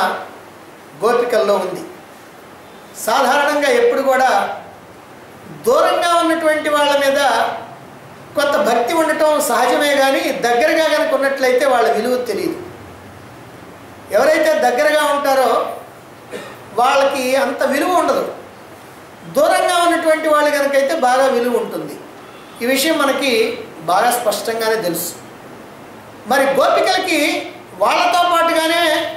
గోపికల్లో ఉంది. సాధారణంగా ఎప్పుడు కూడా దూరంగా ఉన్నటువంటి వాళ్ళ మీద కొంత భక్తి ఉండటం సహజమే కానీ దగ్గరగా కనుక ఉన్నట్లయితే వాళ్ళ విలువ తెలియదు ఎవరైతే దగ్గరగా ఉంటారో వాళ్ళకి అంత విలువ ఉండదు. దూరంగా ఉన్నటువంటి వాళ్ళు కనుకైతే బాగా విలువ ఉంటుంది. ఈ విషయం మనకి బాగా స్పష్టంగానే తెలుసు. మరి గోపికలకి వాళ్ళతో పాటుగానే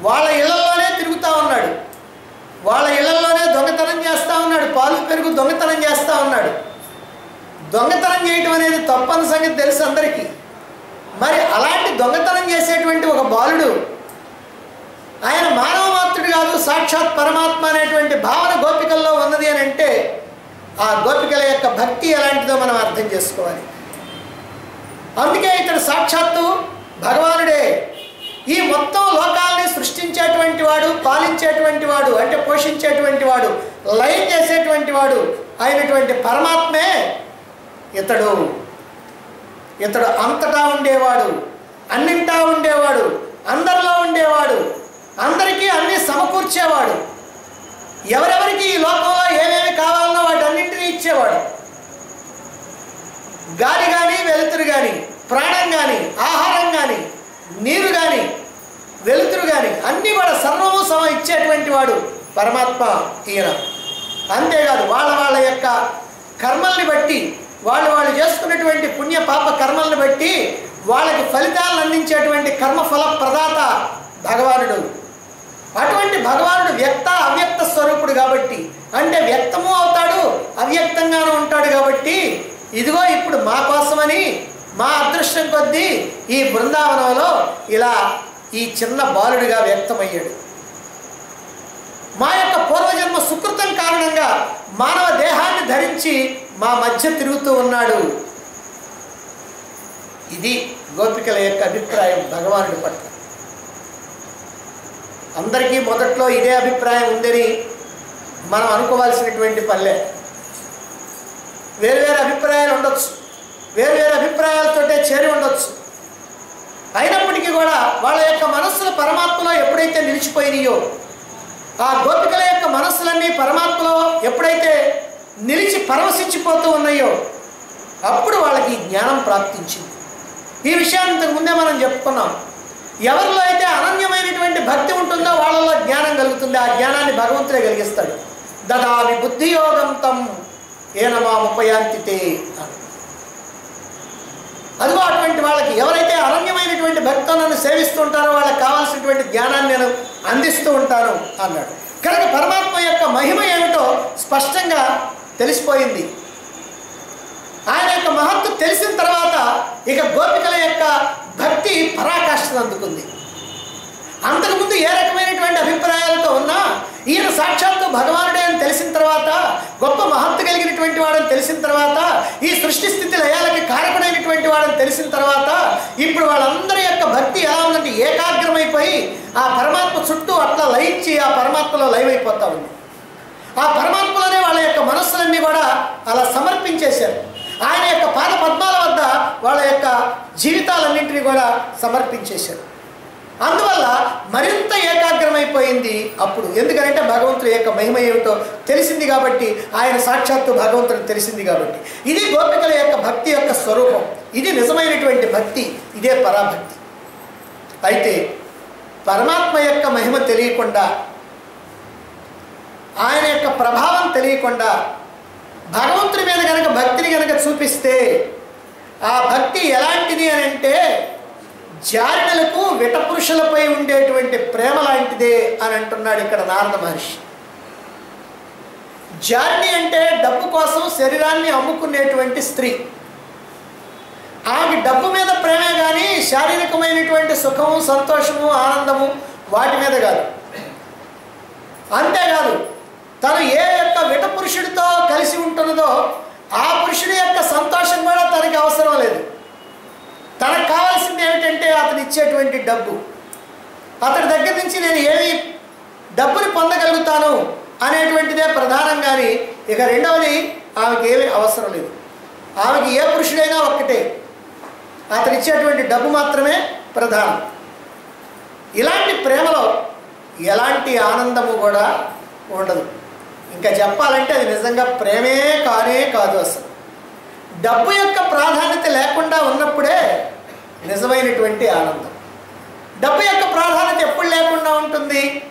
వాళ్ళ ఇళ్ళలోనే తిరుగుతూ ఉన్నాడు. వాళ్ళ ఇళ్ళలోనే దొంగతనం చేస్తూ ఉన్నాడు. పాలు పెరుగు దొంగతనం చేస్తూ ఉన్నాడు. దొంగతనం చేయటం అనేది తప్పని సంగతి తెలుసు అందరికీ. మరి అలాంటి దొంగతనం చేసేటువంటి ఒక బాలుడు ఆయన మానవ మాత్రుడు కాదు సాక్షాత్ పరమాత్మ అనేటువంటి భావన గోపికల్లో ఉన్నది అని అంటే ఆ గోపికల యొక్క భక్తి ఎలాంటిదో మనం అర్థం చేసుకోవాలి. అందుకే ఇతడు సాక్షాత్తు భగవానుడే. ఈ మొత్తం లోకాల్ని సృష్టించేటువంటి వాడు పాలించేటువంటి వాడు అంటే పోషించేటువంటి వాడు లయం చేసేటువంటి వాడు అయినటువంటి పరమాత్మే ఇతడు. ఇతడు అంతటా ఉండేవాడు అన్నింటా ఉండేవాడు అందరిలో ఉండేవాడు. అందరికీ అన్నీ సమకూర్చేవాడు. ఎవరెవరికి ఈ లోకంలో ఏమేమి కావాలన్నో వాటన్నింటినీ ఇచ్చేవాడు. గాలి కానీ వెలుతురు కానీ ప్రాణం కానీ ఆహారం కానీ నీరు కానీ వెలుతురు కానీ అన్నీ కూడా సర్వము సమ ఇచ్చేటువంటి వాడు పరమాత్మ ఈయన. అంతేకాదు వాళ్ళ వాళ్ళ యొక్క కర్మల్ని బట్టి వాళ్ళు వాళ్ళు చేసుకున్నటువంటి పుణ్య పాప కర్మల్ని బట్టి వాళ్ళకి ఫలితాలను అందించేటువంటి కర్మఫల ప్రదాత భగవానుడు. అటువంటి భగవానుడు వ్యక్త అవ్యక్త స్వరూపుడు కాబట్టి అంటే వ్యక్తము అవుతాడు అవ్యక్తంగానూ ఉంటాడు కాబట్టి ఇదిగో ఇప్పుడు మా కోసమని మా అదృష్టం కొద్దీ ఈ బృందావనంలో ఇలా ఈ చిన్న బాలుడిగా వ్యక్తమయ్యాడు. మా యొక్క పూర్వజన్మ సుకృతం కారణంగా మానవ దేహాన్ని ధరించి మా మధ్య తిరుగుతూ ఉన్నాడు. ఇది గోపికల యొక్క అభిప్రాయం భగవానుడి పట్ల. అందరికీ మొదట్లో ఇదే అభిప్రాయం ఉందని మనం అనుకోవాల్సినటువంటి పల్లె. వేరు వేరు అభిప్రాయాలు ఉండొచ్చు. వేరు వేరు అభిప్రాయాలతోటే చేరి ఉండొచ్చు. అయినప్పటికీ కూడా వాళ్ళ యొక్క మనస్సులు పరమాత్మలో ఎప్పుడైతే నిలిచిపోయినాయో ఆ గోపికల యొక్క మనస్సులన్నీ పరమాత్మలో ఎప్పుడైతే నిలిచి పరవశించిపోతూ ఉన్నాయో అప్పుడు వాళ్ళకి జ్ఞానం ప్రాప్తించింది. ఈ విషయాన్ని ఇంతకుముందే మనం చెప్పుకున్నాం. ఎవరిలో అయితే అనన్యమైనటువంటి భక్తి ఉంటుందో వాళ్ళలో జ్ఞానం కలుగుతుంది. ఆ జ్ఞానాన్ని భగవంతుడే కలిగిస్తాడు. దదామి బుద్ధియోగం తం ఏనమా ఉపయాంతితే అదిగో అటువంటి వాళ్ళకి ఎవరైతే అనన్యమైనటువంటి భక్తులు నన్ను సేవిస్తుంటారో వాళ్ళకి కావాల్సినటువంటి జ్ఞానాన్ని నేను అందిస్తూ ఉంటాను అన్నాడు. కనుక పరమాత్మ యొక్క మహిమ ఏమిటో స్పష్టంగా తెలిసిపోయింది. ఆయన యొక్క మహత్తు తెలిసిన తర్వాత ఇక గోపికల యొక్క భక్తి పరాకాష్ఠను అందుకుంది. అంతకుముందు ఏ రకమైనటువంటి అభిప్రాయాలతో ఉన్నా ఈయన సాక్షాత్తు భగవానుడే అని తెలిసిన తర్వాత గొప్ప మహత్తు కలిగినటువంటి వాడని తెలిసిన తర్వాత ఈ సృష్టి స్థితి లయాలకి కారకుడైనటువంటి వాడని తెలిసిన తర్వాత ఇప్పుడు వాళ్ళందరి యొక్క భక్తి ఎలా ఉందంటే ఏకాగ్రమైపోయి ఆ పరమాత్మ చుట్టూ అట్లా లయించి ఆ పరమాత్మలో లయమైపోతా ఉంది. ఆ పరమాత్మలోనే వాళ్ళ యొక్క మనస్సులన్నీ కూడా అలా సమర్పించేశారు. ఆయన యొక్క పాద పద్మాల వద్ద వాళ్ళ యొక్క జీవితాలన్నింటినీ కూడా సమర్పించేశారు. అందువల్ల మరింత ఏకాగ్రమైపోయింది అప్పుడు. ఎందుకంటే భగవంతుడి యొక్క మహిమ ఏమిటో తెలిసింది కాబట్టి ఆయన సాక్షాత్తు భగవంతుడు తెలిసింది కాబట్టి. ఇది గోపికల యొక్క భక్తి యొక్క స్వరూపం. ఇది నిజమైనటువంటి భక్తి. ఇదే పరాభక్తి. అయితే పరమాత్మ యొక్క మహిమ తెలియకుండా ఆయన యొక్క ప్రభావం తెలియకుండా భగవంతుడి మీద కనుక భక్తిని కనుక చూపిస్తే ఆ భక్తి ఎలాంటిది అని అంటే జారినలకు విటపురుషులపై ఉండేటువంటి ప్రేమ లాంటిదే అని అంటున్నాడు ఇక్కడ నారద మహర్షి. జారిణి అంటే డబ్బు కోసం శరీరాన్ని అమ్ముకునేటువంటి స్త్రీ. ఆమె డబ్బు మీద ప్రేమే కానీ శారీరకమైనటువంటి సుఖము సంతోషము ఆనందము వాటి మీద కాదు. అంతేకాదు తను ఏ యొక్క విట పురుషుడితో కలిసి ఉంటున్నదో ఆ పురుషుడి యొక్క సంతోషం కూడా తనకి అవసరం లేదు. తనకు కావాల్సింది ఏమిటంటే అతను ఇచ్చేటువంటి డబ్బు. అతడి దగ్గర నుంచి నేను ఏమి డబ్బుని పొందగలుగుతాను అనేటువంటిదే ప్రధానం కానీ ఇక రెండవది ఆమెకి ఏమీ అవసరం లేదు. ఆమెకి ఏ పురుషుడైనా ఒక్కటే. అతను ఇచ్చేటువంటి డబ్బు మాత్రమే ప్రధానం. ఇలాంటి ప్రేమలో ఎలాంటి ఆనందము కూడా ఉండదు. ఇంకా చెప్పాలంటే అది నిజంగా ప్రేమే కానే కాదు అసలు. డబ్బు యొక్క ప్రాధాన్యత లేకుండా ఉన్నప్పుడే నిజమైనటువంటి ఆనందం. డబ్బు యొక్క ప్రాధాన్యత ఎప్పుడు లేకుండా ఉంటుంది?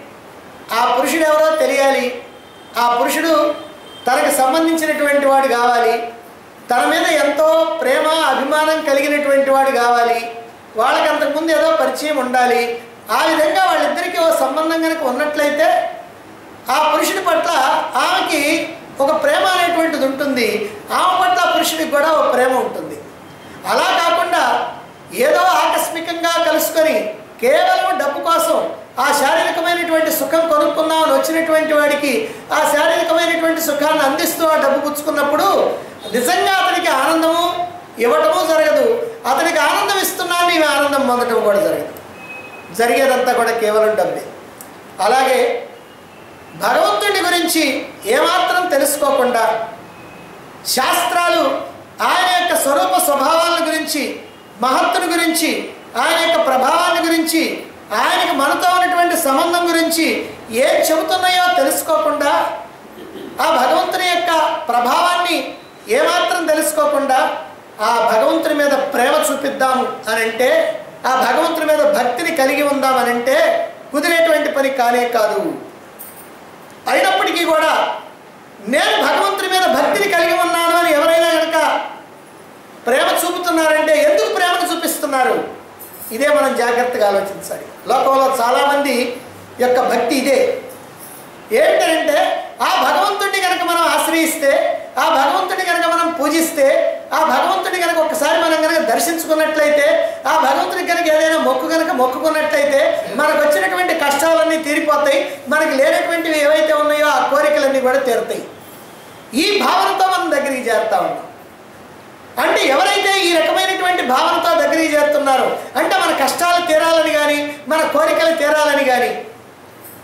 ఆ పురుషుడు ఎవరో తెలియాలి. ఆ పురుషుడు తనకు సంబంధించినటువంటి వాడు కావాలి. తన మీద ఎంతో ప్రేమ అభిమానం కలిగినటువంటి వాడు కావాలి. వాళ్ళకి అంతకుముందు ఏదో పరిచయం ఉండాలి. ఆ విధంగా వాళ్ళిద్దరికీ ఓ సంబంధం కనుక ఉన్నట్లయితే ఆ పురుషుడి పట్ల ఆమెకి ఒక ప్రేమ అనేటువంటిది ఉంటుంది. ఆమె పట్ల పురుషుడికి కూడా ఒక ప్రేమ ఉంటుంది. అలా కాకుండా ఏదో ఆకస్మికంగా కలుసుకొని కేవలం డబ్బు కోసం ఆ శారీరకమైనటువంటి సుఖం కొనుక్కుందామని వచ్చినటువంటి వాడికి ఆ శారీరకమైనటువంటి సుఖాన్ని అందిస్తూ ఆ డబ్బు పుచ్చుకున్నప్పుడు నిజంగా అతనికి ఆనందము ఇవ్వటము జరగదు. అతనికి ఆనందం ఇస్తున్నాను ఇవి ఆనందం పొందటం కూడా జరగదు. జరిగేదంతా కూడా కేవలం డబ్బే. అలాగే భగవంతుడి గురించి ఏమాత్రం తెలుసుకోకుండా శాస్త్రాలు ఆయన యొక్క స్వరూప స్వభావాల గురించి మహత్తుని గురించి ఆయన యొక్క ప్రభావాన్ని గురించి ఆయనకి మనతో ఉన్నటువంటి సంబంధం గురించి ఏం చెబుతున్నాయో తెలుసుకోకుండా ఆ భగవంతుని యొక్క ప్రభావాన్ని ఏమాత్రం తెలుసుకోకుండా ఆ భగవంతుని మీద ప్రేమ చూపిద్దాము అని అంటే ఆ భగవంతుని మీద భక్తిని కలిగి ఉందామని అంటే కుదిరేటువంటి పని కానే కాదు. అయినప్పటికీ కూడా నేను భగవంతుని మీద భక్తిని కలిగి ఉన్నాను అని ఎవరైనా కనుక ప్రేమ చూపుతున్నారంటే ఎందుకు ప్రేమను చూపిస్తున్నారు? ఇదే మనం జాగ్రత్తగా ఆలోచించాలి. లోకంలో చాలామంది యొక్క భక్తి ఇదే. ఏంటంటే ఆ భగవంతుడిని కనుక మనం ఆశ్రయిస్తే ఆ భగవంతుడిని కనుక మనం పూజిస్తే ఆ భగవంతుడిని కనుక ఒకసారి మనం కనుక దర్శించుకున్నట్లయితే ఆ భగవంతుడికి కనుక ఏదైనా మొక్కు కనుక మొక్కుకున్నట్లయితే మనకు వచ్చినటువంటి కష్టాలన్నీ తీరిపోతాయి మనకి లేనటువంటివి ఏవైతే ఉన్నాయో ఆ కోరికలన్నీ కూడా తీరుతాయి. ఈ భావనతో మనం దగ్గరికి చేరుతా అంటే ఎవరైతే ఈ రకమైనటువంటి భావనతో దగ్గరికి చేరుతున్నారో అంటే మన కష్టాలు తీరాలని కానీ మన కోరికలు తీరాలని కానీ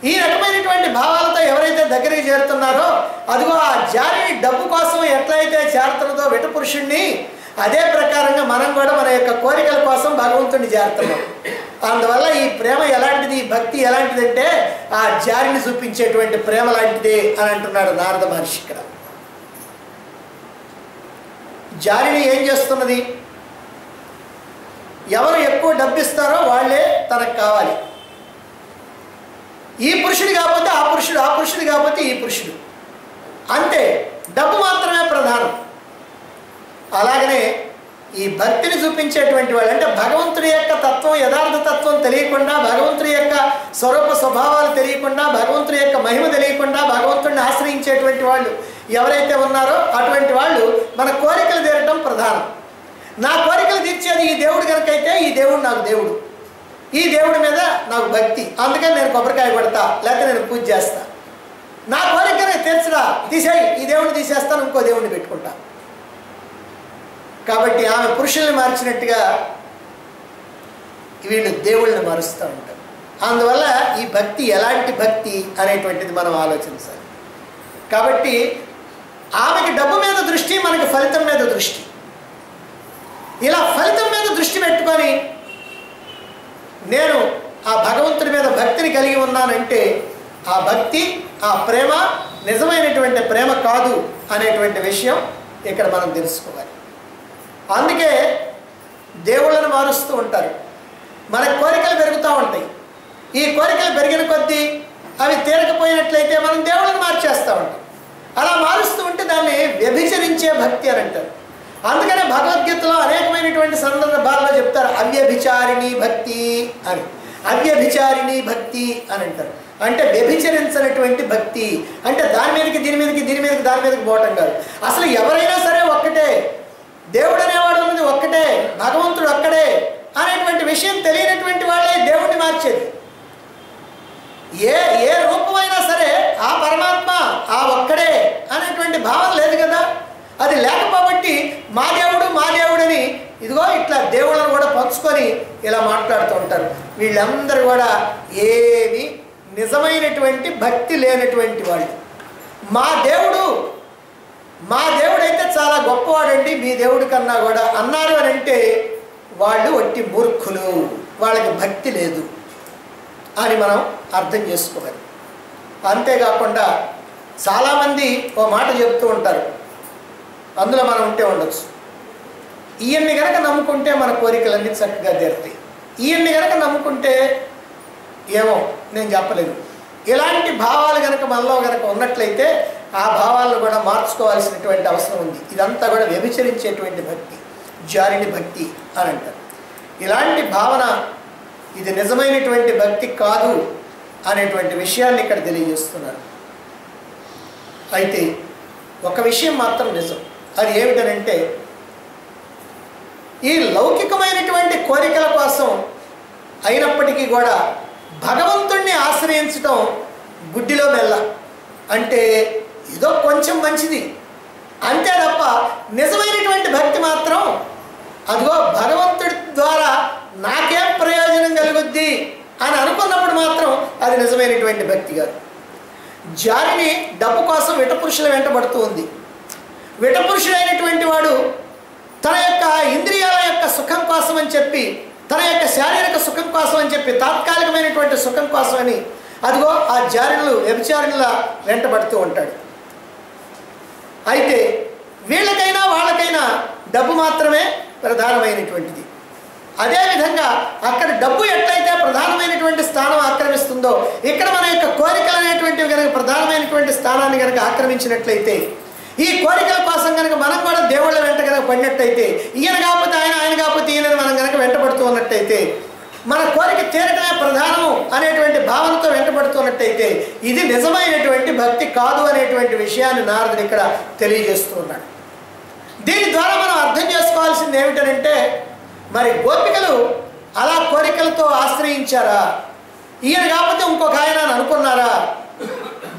ఈ రకమైనటువంటి భావాలతో ఎవరైతే దగ్గరికి చేరుతున్నారో అదిగో ఆ జారిని డబ్బు కోసం ఎట్లయితే చేరుతున్నదో వెట పురుషుణ్ణి అదే ప్రకారంగా మనం కూడా మన యొక్క కోరికల కోసం భగవంతుడిని చేరుతున్నాం. అందువల్ల ఈ ప్రేమ ఎలాంటిది భక్తి ఎలాంటిదంటే ఆ జారిని చూపించేటువంటి ప్రేమ లాంటిది అని అంటున్నాడు నారద మహర్షి ఇక్కడ. జారిని ఏం చేస్తున్నది? ఎవరు ఎక్కువ డబ్బిస్తారో వాళ్ళే తనకు కావాలి. ఈ పురుషుడు కాకపోతే ఆ పురుషుడు ఆ పురుషుడు కాకపోతే ఈ పురుషుడు. అంతే. డబ్బు మాత్రమే ప్రధానం. అలాగనే ఈ భక్తిని చూపించేటువంటి వాళ్ళు అంటే భగవంతుడి యొక్క తత్వం యథార్థ తత్వం తెలియకుండా భగవంతుడి యొక్క స్వరూప స్వభావాలు తెలియకుండా భగవంతుడి యొక్క మహిమ తెలియకుండా భగవంతుడిని ఆశ్రయించేటువంటి వాళ్ళు ఎవరైతే ఉన్నారో అటువంటి వాళ్ళు మన కోరికలు తీరటం ప్రధానం. నా కోరికలు తీర్చేది ఈ దేవుడు కనుకైతే ఈ దేవుడు నాకు దేవుడు. ఈ దేవుడి మీద నాకు భక్తి. అందుకని నేను కొబ్బరికాయ కొడతా లేకపోతే నేను పూజ చేస్తా. నా కోరికని తీర్చరా తీసేయి ఈ దేవుడిని తీసేస్తాను ఇంకో దేవుడిని పెట్టుకుంటా. కాబట్టి ఆమె పురుషుల్ని మార్చినట్టుగా వీళ్ళు దేవుళ్ళని మారుస్తూ ఉంటారు. అందువల్ల ఈ భక్తి ఎలాంటి భక్తి అనేటువంటిది మనం ఆలోచించాలి. కాబట్టి ఆమెకి డబ్బు మీద దృష్టి మనకి ఫలితం మీద దృష్టి. ఇలా ఫలితం మీద దృష్టి పెట్టుకొని నేను ఆ భగవంతుడి మీద భక్తిని కలిగి ఉన్నానంటే ఆ భక్తి ఆ ప్రేమ నిజమైనటువంటి ప్రేమ కాదు అనేటువంటి విషయం ఇక్కడ మనం తెలుసుకోవాలి. అందుకే దేవుళ్ళను మారుస్తూ ఉంటారు. మన కోరికలు పెరుగుతూ ఉంటాయి. ఈ కోరికలు పెరిగిన కొద్దీ అవి తీరకపోయినట్లయితే మనం దేవుళ్ళని మార్చేస్తూ ఉంటాం. అలా మారుస్తూ ఉంటే దాన్ని వ్యభిచరించే భక్తి అని అంటారు. అందుకనే భగవద్గీతలో అనేకమైనటువంటి సందర్భాల్లో చెప్తారు. అవ్యభిచారిణి భక్తి అని. అవ్యభిచారిణి భక్తి అని అంటారు. అంటే వ్యభిచరించినటువంటి భక్తి. అంటే దాని మీదకి దీని మీదకి దీని మీదకి దాని మీదకి పోవటం కాదు. అసలు ఎవరైనా సరే ఒక్కటే. దేవుడు అనేవాడు ఉన్నది ఒక్కటే. భగవంతుడు ఒక్కడే అనేటువంటి విషయం తెలియనటువంటి వాళ్ళే దేవుడిని మార్చేది. ఏ ఏ రూపమైనా సరే ఆ పరమాత్మ ఆ ఒక్కడే అనేటువంటి భావన లేదు కదా? అది లేకపోబట్టి మా దేవుడు మా దేవుడని ఇదిగో ఇట్లా దేవుళ్ళను కూడా పంచుకొని ఇలా మాట్లాడుతూ ఉంటారు. వీళ్ళందరూ కూడా ఏమి నిజమైనటువంటి భక్తి లేనటువంటి వాళ్ళు. మా దేవుడు మా దేవుడైతే చాలా గొప్పవాడండి మీ దేవుడి కన్నా కూడా అన్నారు అని అంటే వాళ్ళు వట్టి మూర్ఖులు వాళ్ళకి భక్తి లేదు అని మనం అర్థం చేసుకోవాలి. అంతేకాకుండా చాలామంది ఓ మాట చెప్తూ ఉంటారు. అందులో మనం ఉంటే ఉండొచ్చు. ఈయన్ని కనుక నమ్ముకుంటే మన కోరికలన్నీ చక్కగా తీరుతాయి. ఈయన్ని కనుక నమ్ముకుంటే ఏమో నేను చెప్పలేదు ఇలాంటి భావాలు కనుక మనలో కనుక ఉన్నట్లయితే ఆ భావాలను కూడా మార్చుకోవాల్సినటువంటి అవసరం ఉంది. ఇదంతా కూడా వ్యభిచరించేటువంటి భక్తి జారిని భక్తి అని అంటారు. ఇలాంటి భావన ఇది నిజమైనటువంటి భక్తి కాదు అనేటువంటి విషయాన్ని ఇక్కడ తెలియజేస్తున్నారు. అయితే ఒక విషయం మాత్రం నిజం. అది ఏమిటనంటే ఈ లౌకికమైనటువంటి కోరికల కోసం అయినప్పటికీ కూడా భగవంతుణ్ణి ఆశ్రయించటం గుడ్డిలో మెల్ల. అంటే ఏదో కొంచెం మంచిది. అంతే తప్ప నిజమైనటువంటి భక్తి మాత్రం అదిగో భగవంతుడి ద్వారా నాకేం ప్రయోజనం కలుగుద్ది అని అనుకున్నప్పుడు మాత్రం అది నిజమైనటువంటి భక్తి కాదు. జారిని డబ్బు కోసం విటపురుషుల వెంటబడుతూ ఉంది. విటపురుషుడైనటువంటి వాడు తన యొక్క ఇంద్రియాల యొక్క సుఖం కోసం అని చెప్పి తన యొక్క శారీరక సుఖం కోసం అని చెప్పి తాత్కాలికమైనటువంటి సుఖం కోసం అని అదిగో ఆ జారినులు వ్యభిచారిణుల వెంటబడుతూ ఉంటాడు. అయితే వీళ్ళకైనా వాళ్ళకైనా డబ్బు మాత్రమే ప్రధానమైనటువంటిది. అదేవిధంగా అక్కడ డబ్బు ఎట్లయితే ప్రధానమైనటువంటి స్థానం ఆక్రమిస్తుందో ఇక్కడ మన యొక్క కోరికలు అనేటువంటివి కనుక ప్రధానమైనటువంటి స్థానాన్ని కనుక ఆక్రమించినట్లయితే ఈ కోరికల కోసం కనుక మనం కూడా దేవుళ్ళ వెంట కనుక పడినట్టయితే ఈయన కాకపోతే ఆయన ఆయన కాకపోతే ఈయనని మనం కనుక వెంటబడుతూ ఉన్నట్టయితే మన కోరిక తీరటమే ప్రధానము అనేటువంటి భావనతో వెంటబడుతున్నట్టయితే ఇది నిజమైనటువంటి భక్తి కాదు అనేటువంటి విషయాన్ని నారదుడు ఇక్కడ తెలియజేస్తూ ఉన్నాడు దీని ద్వారా మనం అర్థం చేసుకోవాల్సింది ఏమిటనంటే మరి గోపికలు అలా కోరికలతో ఆశ్రయించారా? ఈయన కాకపోతే ఇంకొక ఆయన అని అనుకున్నారా?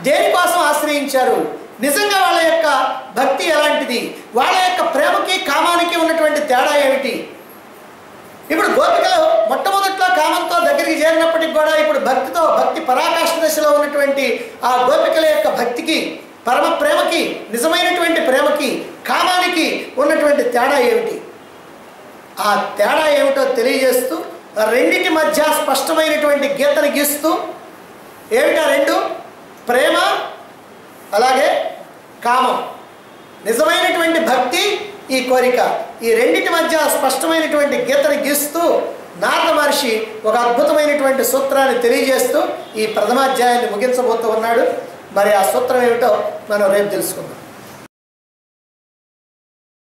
దేనికోసం ఆశ్రయించారు? నిజంగా వాళ్ళ యొక్క భక్తి ఎలాంటిది? వాళ్ళ యొక్క ప్రేమకి కామానికి ఉన్నటువంటి తేడా ఏమిటి? ఇప్పుడు గోపికలు మొట్టమొదట్లో కామంతో దగ్గరికి చేరినప్పటికి కూడా ఇప్పుడు భక్తితో భక్తి పరాకాష్ఠ దశలో ఉన్నటువంటి ఆ గోపికల యొక్క భక్తికి పరమ ప్రేమకి నిజమైనటువంటి ప్రేమకి కామానికి ఉన్నటువంటి తేడా ఏమిటి? ఆ తేడా ఏమిటో తెలియజేస్తూ రెండింటి మధ్య స్పష్టమైనటువంటి గీతను గీస్తూ ఏమిటా రెండు? ప్రేమ అలాగే కామం. నిజమైనటువంటి భక్తి ఈ కోరిక. ఈ రెండింటి మధ్య స్పష్టమైనటువంటి గీతను గీస్తూ నారద మహర్షి ఒక అద్భుతమైనటువంటి సూత్రాన్ని తెలియజేస్తూ ఈ ప్రథమాధ్యాయాన్ని ముగించబోతూ ఉన్నాడు. మరి ఆ సూత్రం ఏమిటో మనం రేపు తెలుసుకుందాం.